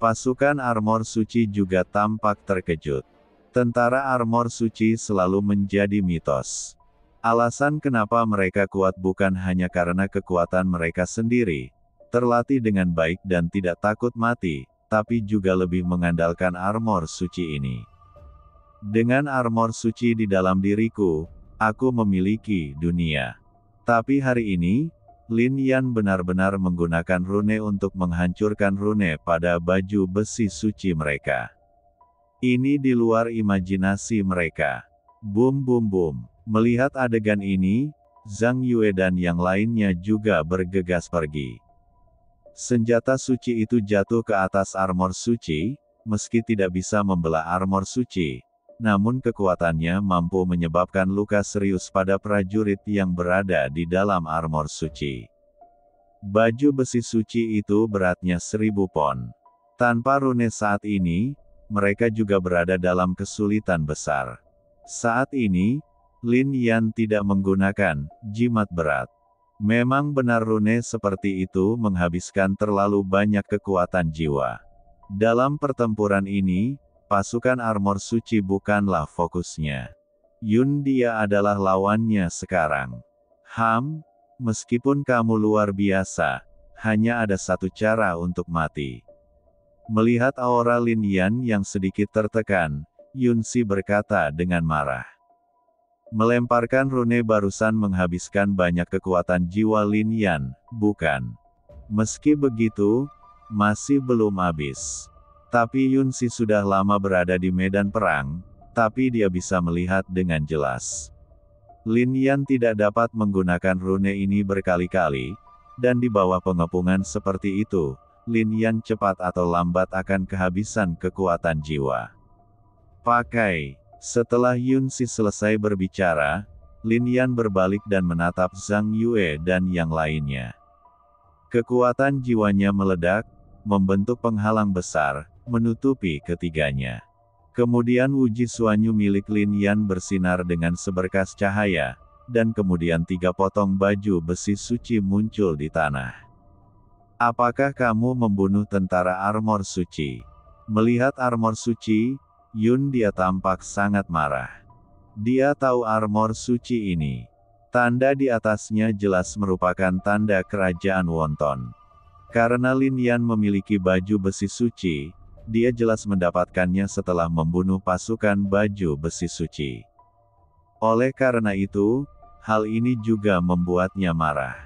Pasukan armor suci juga tampak terkejut. Tentara armor suci selalu menjadi mitos. Alasan kenapa mereka kuat bukan hanya karena kekuatan mereka sendiri, terlatih dengan baik dan tidak takut mati, tapi juga lebih mengandalkan armor suci ini. Dengan armor suci di dalam diriku, aku memiliki dunia. Tapi hari ini, Lin Yan benar-benar menggunakan rune untuk menghancurkan rune pada baju besi suci mereka. Ini di luar imajinasi mereka. Boom boom boom. Melihat adegan ini, Zhang Yue dan yang lainnya juga bergegas pergi. Senjata suci itu jatuh ke atas armor suci, meski tidak bisa membelah armor suci, namun kekuatannya mampu menyebabkan luka serius pada prajurit yang berada di dalam armor suci. Baju besi suci itu beratnya seribu pon. Tanpa rune saat ini, mereka juga berada dalam kesulitan besar. Saat ini, Lin Yan tidak menggunakan jimat berat. Memang benar rune seperti itu menghabiskan terlalu banyak kekuatan jiwa. Dalam pertempuran ini, pasukan armor suci bukanlah fokusnya. Yun dia adalah lawannya sekarang. Ham, meskipun kamu luar biasa, hanya ada satu cara untuk mati. Melihat aura Lin Yan yang sedikit tertekan, Yun Si berkata dengan marah. Melemparkan rune barusan menghabiskan banyak kekuatan jiwa Lin Yan, bukan? Meski begitu, masih belum habis. Tapi Yun Si sudah lama berada di medan perang, tapi dia bisa melihat dengan jelas. Lin Yan tidak dapat menggunakan rune ini berkali-kali, dan di bawah pengepungan seperti itu, Lin Yan cepat atau lambat akan kehabisan kekuatan jiwa. Pakai. Setelah Yun Si selesai berbicara, Lin Yan berbalik dan menatap Zhang Yue dan yang lainnya. Kekuatan jiwanya meledak, membentuk penghalang besar, menutupi ketiganya. Kemudian Wuji Suanyu milik Lin Yan bersinar dengan seberkas cahaya, dan kemudian tiga potong baju besi suci muncul di tanah. Apakah kamu membunuh tentara armor suci? Melihat armor suci, Yun dia tampak sangat marah. Dia tahu armor suci ini. Tanda di atasnya jelas merupakan tanda kerajaan Wonton. Karena Lin Yan memiliki baju besi suci, dia jelas mendapatkannya setelah membunuh pasukan baju besi suci. Oleh karena itu, hal ini juga membuatnya marah.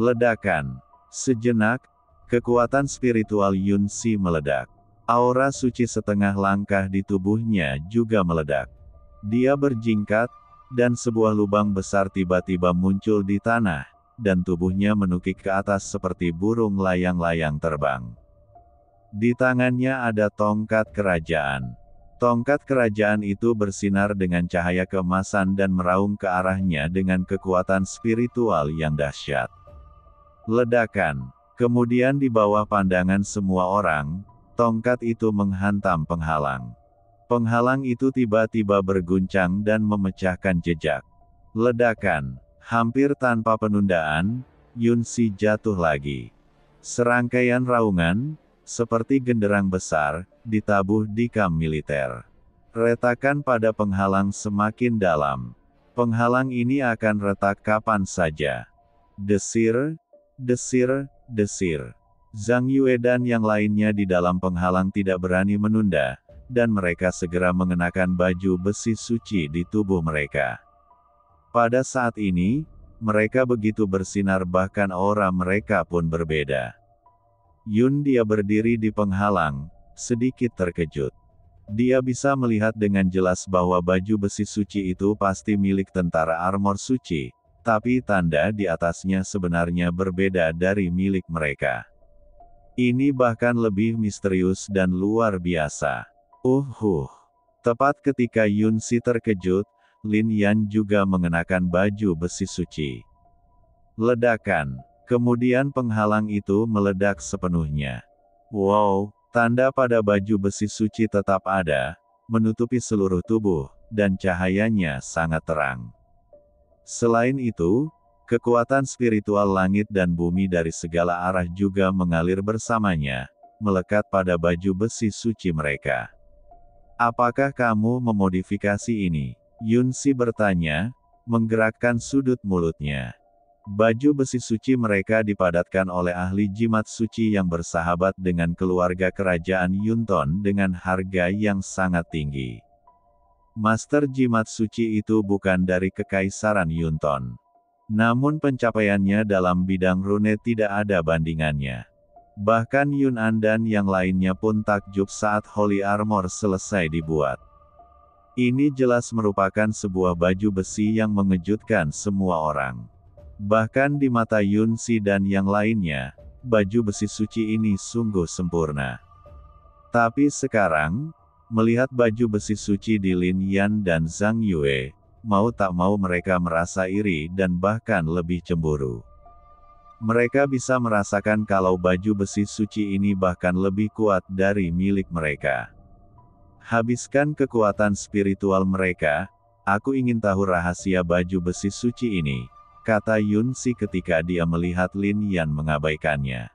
Ledakan. Sejenak, kekuatan spiritual Yun Si meledak. Aura suci setengah langkah di tubuhnya juga meledak. Dia berjingkat, dan sebuah lubang besar tiba-tiba muncul di tanah, dan tubuhnya menukik ke atas seperti burung layang-layang terbang. Di tangannya ada tongkat kerajaan. Tongkat kerajaan itu bersinar dengan cahaya keemasan dan meraung ke arahnya dengan kekuatan spiritual yang dahsyat. Ledakan. Kemudian di bawah pandangan semua orang, tongkat itu menghantam penghalang. Penghalang itu tiba-tiba berguncang dan memecahkan jejak. Ledakan. Hampir tanpa penundaan, Yun Si jatuh lagi. Serangkaian raungan, seperti genderang besar, ditabuh di kam militer. Retakan pada penghalang semakin dalam. Penghalang ini akan retak kapan saja. Desir, desir, desir. Zhang Yue dan yang lainnya di dalam penghalang tidak berani menunda, dan mereka segera mengenakan baju besi suci di tubuh mereka. Pada saat ini, mereka begitu bersinar bahkan aura mereka pun berbeda. Yun dia berdiri di penghalang, sedikit terkejut. Dia bisa melihat dengan jelas bahwa baju besi suci itu pasti milik tentara armor suci, tapi tanda di atasnya sebenarnya berbeda dari milik mereka. Ini bahkan lebih misterius dan luar biasa. Uhuh. Tepat ketika Yun Si terkejut, Lin Yan juga mengenakan baju besi suci. Ledakan. Kemudian penghalang itu meledak sepenuhnya. Wow, tanda pada baju besi suci tetap ada, menutupi seluruh tubuh, dan cahayanya sangat terang. Selain itu, kekuatan spiritual langit dan bumi dari segala arah juga mengalir bersamanya, melekat pada baju besi suci mereka. Apakah kamu memodifikasi ini? Yun Si bertanya, menggerakkan sudut mulutnya. Baju besi suci mereka dipadatkan oleh ahli jimat suci yang bersahabat dengan keluarga kerajaan Yunton dengan harga yang sangat tinggi. Master jimat suci itu bukan dari kekaisaran Yunton. Namun pencapaiannya dalam bidang rune tidak ada bandingannya. Bahkan Yunan dan yang lainnya pun takjub saat Holy Armor selesai dibuat. Ini jelas merupakan sebuah baju besi yang mengejutkan semua orang. Bahkan di mata Yun Si dan yang lainnya, baju besi suci ini sungguh sempurna. Tapi sekarang, melihat baju besi suci di Lin Yan dan Zhang Yue, mau tak mau mereka merasa iri dan bahkan lebih cemburu. Mereka bisa merasakan kalau baju besi suci ini bahkan lebih kuat dari milik mereka. Habiskan kekuatan spiritual mereka, aku ingin tahu rahasia baju besi suci ini, kata Yun Si ketika dia melihat Lin Yan mengabaikannya.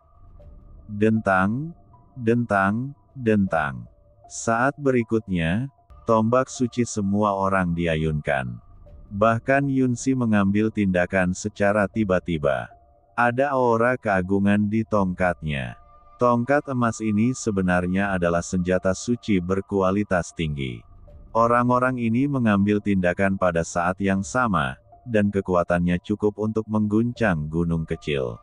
Dentang, dentang, dentang. Saat berikutnya, tombak suci semua orang diayunkan. Bahkan Yun Si mengambil tindakan secara tiba-tiba. Ada aura keagungan di tongkatnya. Tongkat emas ini sebenarnya adalah senjata suci berkualitas tinggi. Orang-orang ini mengambil tindakan pada saat yang sama, dan kekuatannya cukup untuk mengguncang gunung kecil.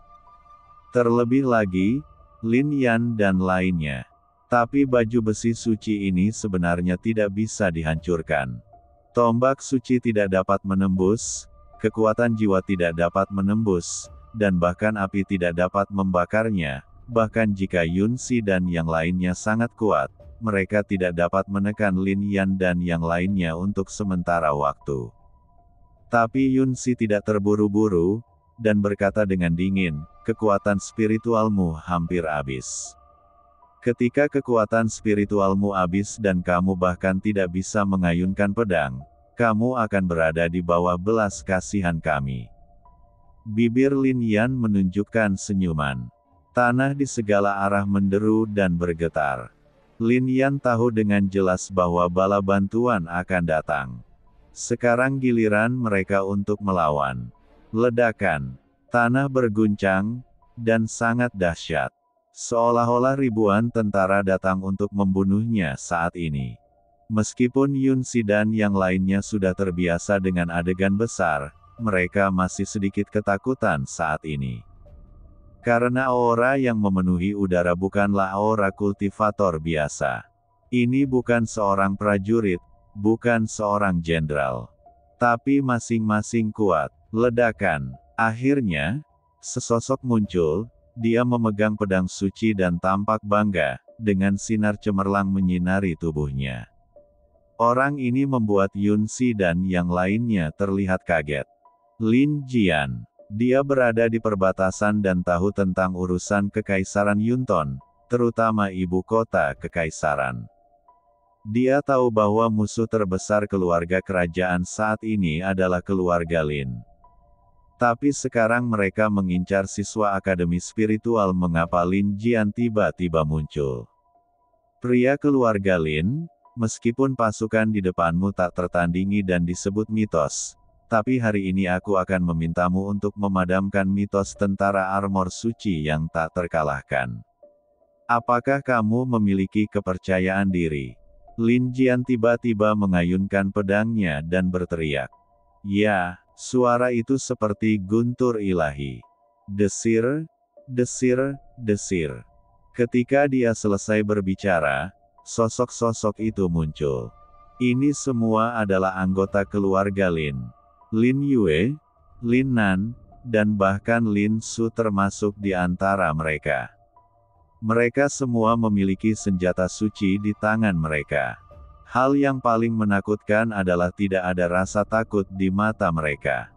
Terlebih lagi, Lin Yan dan lainnya. Tapi baju besi suci ini sebenarnya tidak bisa dihancurkan. Tombak suci tidak dapat menembus, kekuatan jiwa tidak dapat menembus, dan bahkan api tidak dapat membakarnya, Bahkan jika Yun Si dan yang lainnya sangat kuat, mereka tidak dapat menekan Lin Yan dan yang lainnya untuk sementara waktu. Tapi Yun Si tidak terburu-buru, dan berkata dengan dingin, kekuatan spiritualmu hampir habis. Ketika kekuatan spiritualmu habis dan kamu bahkan tidak bisa mengayunkan pedang, kamu akan berada di bawah belas kasihan kami. Bibir Lin Yan menunjukkan senyuman. Tanah di segala arah menderu dan bergetar. Lin Yan tahu dengan jelas bahwa bala bantuan akan datang. Sekarang giliran mereka untuk melawan. Ledakan, tanah berguncang, dan sangat dahsyat. Seolah-olah ribuan tentara datang untuk membunuhnya saat ini. Meskipun Yun Si dan yang lainnya sudah terbiasa dengan adegan besar, mereka masih sedikit ketakutan saat ini. Karena aura yang memenuhi udara bukanlah aura kultivator biasa. Ini bukan seorang prajurit, bukan seorang jenderal. Tapi masing-masing kuat. Ledakan. Akhirnya, sesosok muncul, dia memegang pedang suci dan tampak bangga, dengan sinar cemerlang menyinari tubuhnya. Orang ini membuat Yun Si dan yang lainnya terlihat kaget. Lin Jian dia berada di perbatasan dan tahu tentang urusan Kekaisaran Yunton, terutama ibu kota Kekaisaran. Dia tahu bahwa musuh terbesar keluarga kerajaan saat ini adalah keluarga Lin. Tapi sekarang mereka mengincar siswa akademi spiritual mengapa Lin Jian tiba-tiba muncul. Pria keluarga Lin, meskipun pasukan di depanmu tak tertandingi dan disebut mitos, tapi hari ini aku akan memintamu untuk memadamkan mitos tentara armor suci yang tak terkalahkan. Apakah kamu memiliki kepercayaan diri? Lin Jian tiba-tiba mengayunkan pedangnya dan berteriak. Ya, suara itu seperti guntur ilahi. Desir, desir, desir. Ketika dia selesai berbicara, sosok-sosok itu muncul. Ini semua adalah anggota keluarga Lin. Lin Yue, Lin Nan, dan bahkan Lin Su termasuk di antara mereka. Mereka semua memiliki senjata suci di tangan mereka. Hal yang paling menakutkan adalah tidak ada rasa takut di mata mereka.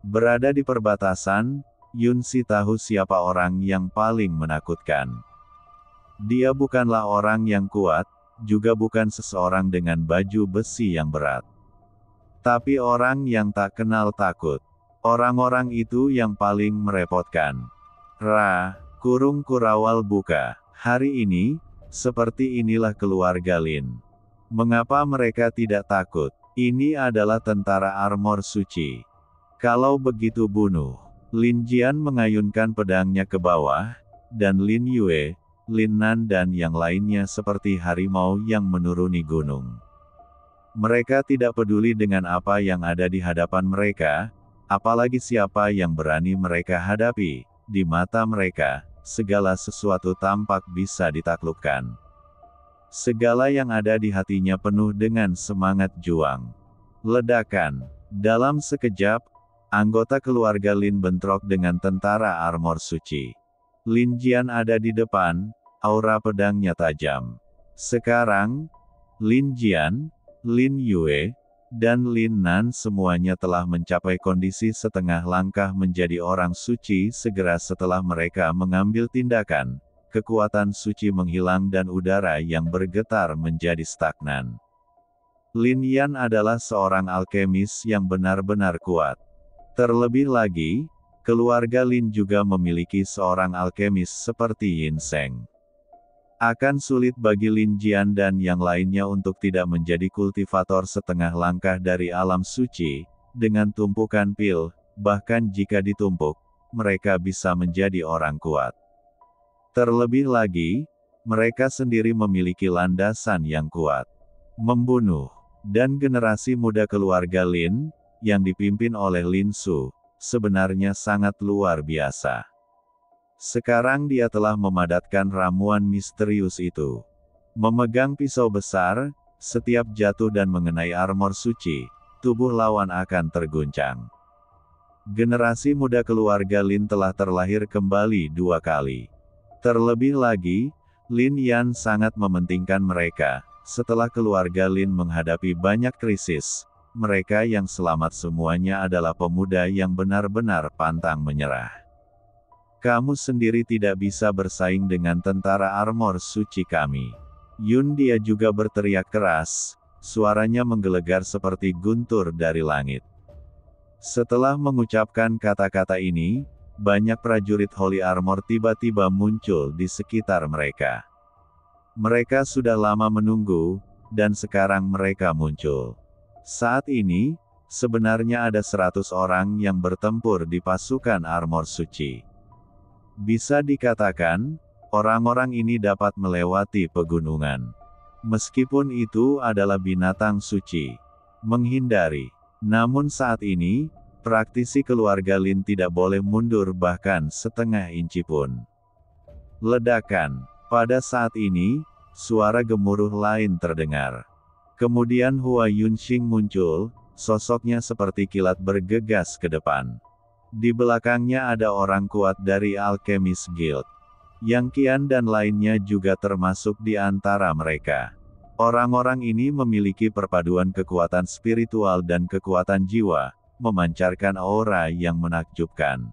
Berada di perbatasan, Yun Si tahu siapa orang yang paling menakutkan. Dia bukanlah orang yang kuat, juga bukan seseorang dengan baju besi yang berat. Tapi orang yang tak kenal takut. Orang-orang itu yang paling merepotkan. Ra, kurung kurawal buka. Hari ini, seperti inilah keluarga Lin. Mengapa mereka tidak takut? Ini adalah tentara armor suci. Kalau begitu bunuh. Lin Jian mengayunkan pedangnya ke bawah, dan Lin Yue, Lin Nan dan yang lainnya seperti harimau yang menuruni gunung. Mereka tidak peduli dengan apa yang ada di hadapan mereka, apalagi siapa yang berani mereka hadapi. Di mata mereka, segala sesuatu tampak bisa ditaklukkan. Segala yang ada di hatinya penuh dengan semangat juang. Ledakan. Dalam sekejap, anggota keluarga Lin bentrok dengan tentara armor suci. Lin Jian ada di depan, aura pedangnya tajam. Sekarang, Lin Jian, Lin Yue, dan Lin Nan semuanya telah mencapai kondisi setengah langkah menjadi orang suci segera setelah mereka mengambil tindakan, kekuatan suci menghilang dan udara yang bergetar menjadi stagnan. Lin Yan adalah seorang alkemis yang benar-benar kuat. Terlebih lagi, keluarga Lin juga memiliki seorang alkemis seperti Yin Seng. Akan sulit bagi Lin Jian dan yang lainnya untuk tidak menjadi kultivator setengah langkah dari alam suci, dengan tumpukan pil, bahkan jika ditumpuk, mereka bisa menjadi orang kuat. Terlebih lagi, mereka sendiri memiliki landasan yang kuat. Membunuh, dan generasi muda keluarga Lin, yang dipimpin oleh Lin Su, sebenarnya sangat luar biasa. Sekarang dia telah memadatkan ramuan misterius itu. Memegang pisau besar, setiap jatuh dan mengenai armor suci, tubuh lawan akan terguncang. Generasi muda keluarga Lin telah terlahir kembali dua kali. Terlebih lagi, Lin Yan sangat mementingkan mereka. Setelah keluarga Lin menghadapi banyak krisis, mereka yang selamat semuanya adalah pemuda yang benar-benar pantang menyerah. Kamu sendiri tidak bisa bersaing dengan tentara armor suci kami. Yun dia juga berteriak keras, suaranya menggelegar seperti guntur dari langit. Setelah mengucapkan kata-kata ini, banyak prajurit Holy Armor tiba-tiba muncul di sekitar mereka. Mereka sudah lama menunggu, dan sekarang mereka muncul. Saat ini, sebenarnya ada seratus orang yang bertempur di pasukan armor suci. Bisa dikatakan, orang-orang ini dapat melewati pegunungan. Meskipun itu adalah binatang suci. Menghindari. Namun saat ini, praktisi keluarga Lin tidak boleh mundur bahkan setengah inci pun. Ledakan. Pada saat ini, suara gemuruh lain terdengar. Kemudian Hua Yunxing muncul, sosoknya seperti kilat bergegas ke depan. Di belakangnya ada orang kuat dari Alchemist Guild. Yang Kian dan lainnya juga termasuk di antara mereka. Orang-orang ini memiliki perpaduan kekuatan spiritual dan kekuatan jiwa, memancarkan aura yang menakjubkan.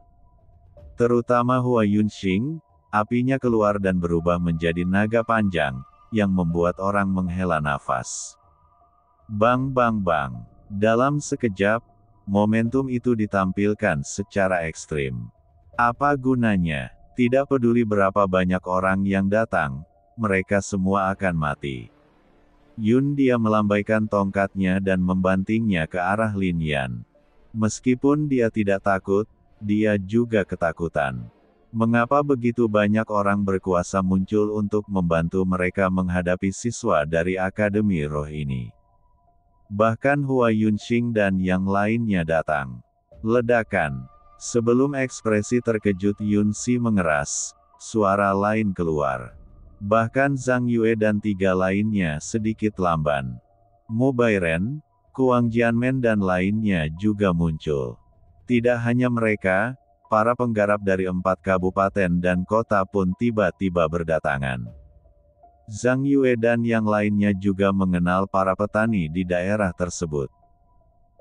Terutama Hua Yunxing, apinya keluar dan berubah menjadi naga panjang, yang membuat orang menghela nafas. Bang bang bang. Dalam sekejap, Momentum itu ditampilkan secara ekstrim. Apa gunanya? Tidak peduli berapa banyak orang yang datang, mereka semua akan mati. Yun dia melambaikan tongkatnya dan membantingnya ke arah Lin Yan. Meskipun dia tidak takut, dia juga ketakutan. Mengapa begitu banyak orang berkuasa muncul untuk membantu mereka menghadapi siswa dari Akademi Roh ini? Bahkan Hua Yunxing dan yang lainnya datang. Ledakan. Sebelum ekspresi terkejut Yun Si mengeras, suara lain keluar. Bahkan Zhang Yue dan tiga lainnya sedikit lamban. Mo Bairen, Kuang Jianmen dan lainnya juga muncul. Tidak hanya mereka, para penggarap dari empat kabupaten dan kota pun tiba-tiba berdatangan. Zhang Yue dan yang lainnya juga mengenal para petani di daerah tersebut.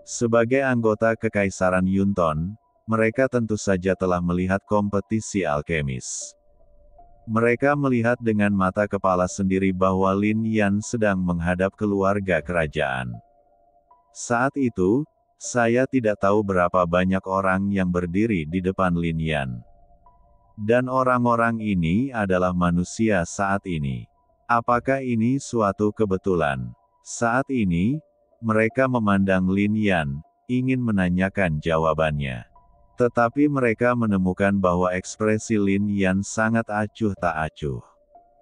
Sebagai anggota Kekaisaran Yunton, mereka tentu saja telah melihat kompetisi alkemis. Mereka melihat dengan mata kepala sendiri bahwa Lin Yan sedang menghadap keluarga kerajaan. Saat itu, saya tidak tahu berapa banyak orang yang berdiri di depan Lin Yan. Dan orang-orang ini adalah manusia saat ini. Apakah ini suatu kebetulan? Saat ini, mereka memandang Lin Yan, ingin menanyakan jawabannya. Tetapi mereka menemukan bahwa ekspresi Lin Yan sangat acuh tak acuh.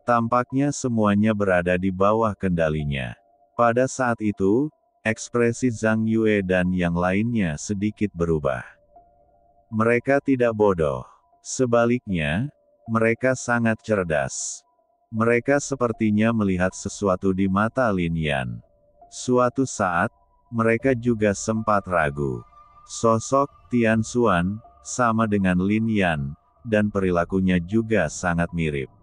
Tampaknya semuanya berada di bawah kendalinya. Pada saat itu, Ekspresi Zhang Yue dan yang lainnya sedikit berubah. Mereka tidak bodoh. Sebaliknya, mereka sangat cerdas. Mereka sepertinya melihat sesuatu di mata Lin Yan. Suatu saat, mereka juga sempat ragu. Sosok Tian Xuan sama dengan Lin Yan, dan perilakunya juga sangat mirip.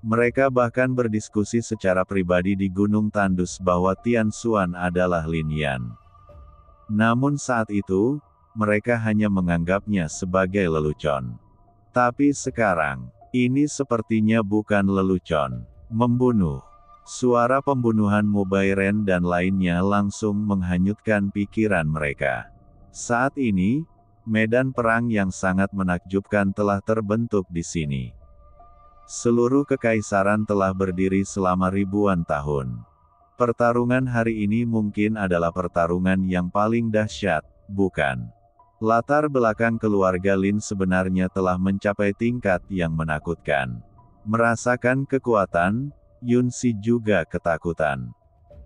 Mereka bahkan berdiskusi secara pribadi di Gunung Tandus bahwa Tian Xuan adalah Lin Yan. Namun saat itu, mereka hanya menganggapnya sebagai lelucon. Tapi sekarang, ini sepertinya bukan lelucon. Membunuh. Suara pembunuhan Mubairen dan lainnya langsung menghanyutkan pikiran mereka. Saat ini, medan perang yang sangat menakjubkan telah terbentuk di sini. Seluruh kekaisaran telah berdiri selama ribuan tahun. Pertarungan hari ini mungkin adalah pertarungan yang paling dahsyat, bukan? Latar belakang keluarga Lin sebenarnya telah mencapai tingkat yang menakutkan. Merasakan kekuatan, Yun Si juga ketakutan.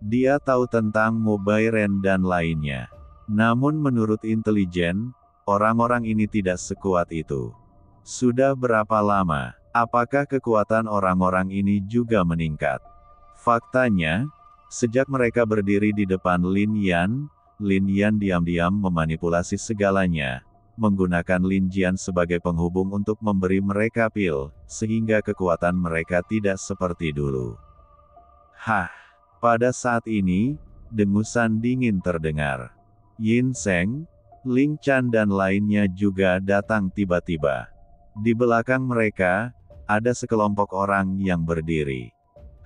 Dia tahu tentang Mobairen dan lainnya. Namun menurut intelijen, orang-orang ini tidak sekuat itu. Sudah berapa lama, apakah kekuatan orang-orang ini juga meningkat? Faktanya, sejak mereka berdiri di depan Lin Yan, Lin Yan diam-diam memanipulasi segalanya, menggunakan Lin Jian sebagai penghubung untuk memberi mereka pil, sehingga kekuatan mereka tidak seperti dulu. Hah! Pada saat ini, dengusan dingin terdengar. Yin Seng, Ling Chan dan lainnya juga datang tiba-tiba. Di belakang mereka, ada sekelompok orang yang berdiri.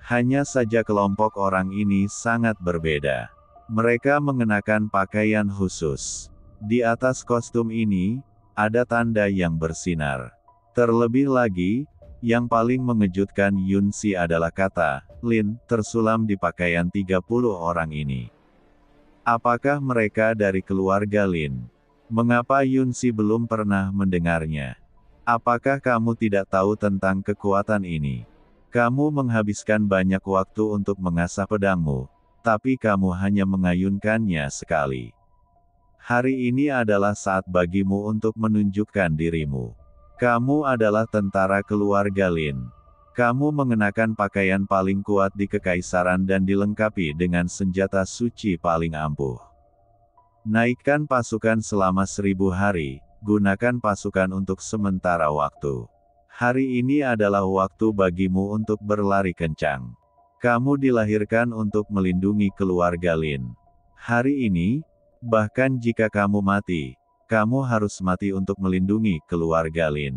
Hanya saja kelompok orang ini sangat berbeda. Mereka mengenakan pakaian khusus. Di atas kostum ini, ada tanda yang bersinar. Terlebih lagi, yang paling mengejutkan Yun Si adalah kata, Lin, tersulam di pakaian 30 orang ini. Apakah mereka dari keluarga Lin? Mengapa Yun Si belum pernah mendengarnya? Apakah kamu tidak tahu tentang kekuatan ini? Kamu menghabiskan banyak waktu untuk mengasah pedangmu, tapi kamu hanya mengayunkannya sekali. Hari ini adalah saat bagimu untuk menunjukkan dirimu. Kamu adalah tentara keluarga Lin. Kamu mengenakan pakaian paling kuat di kekaisaran dan dilengkapi dengan senjata suci paling ampuh. Naikkan pasukan selama seribu hari, gunakan pasukan untuk sementara waktu. Hari ini adalah waktu bagimu untuk berlari kencang. Kamu dilahirkan untuk melindungi keluarga Lin. Hari ini, bahkan jika kamu mati, kamu harus mati untuk melindungi keluarga Lin.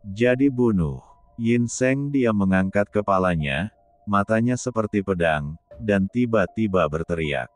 Jadi bunuh. Yin Seng dia mengangkat kepalanya, matanya seperti pedang, dan tiba-tiba berteriak.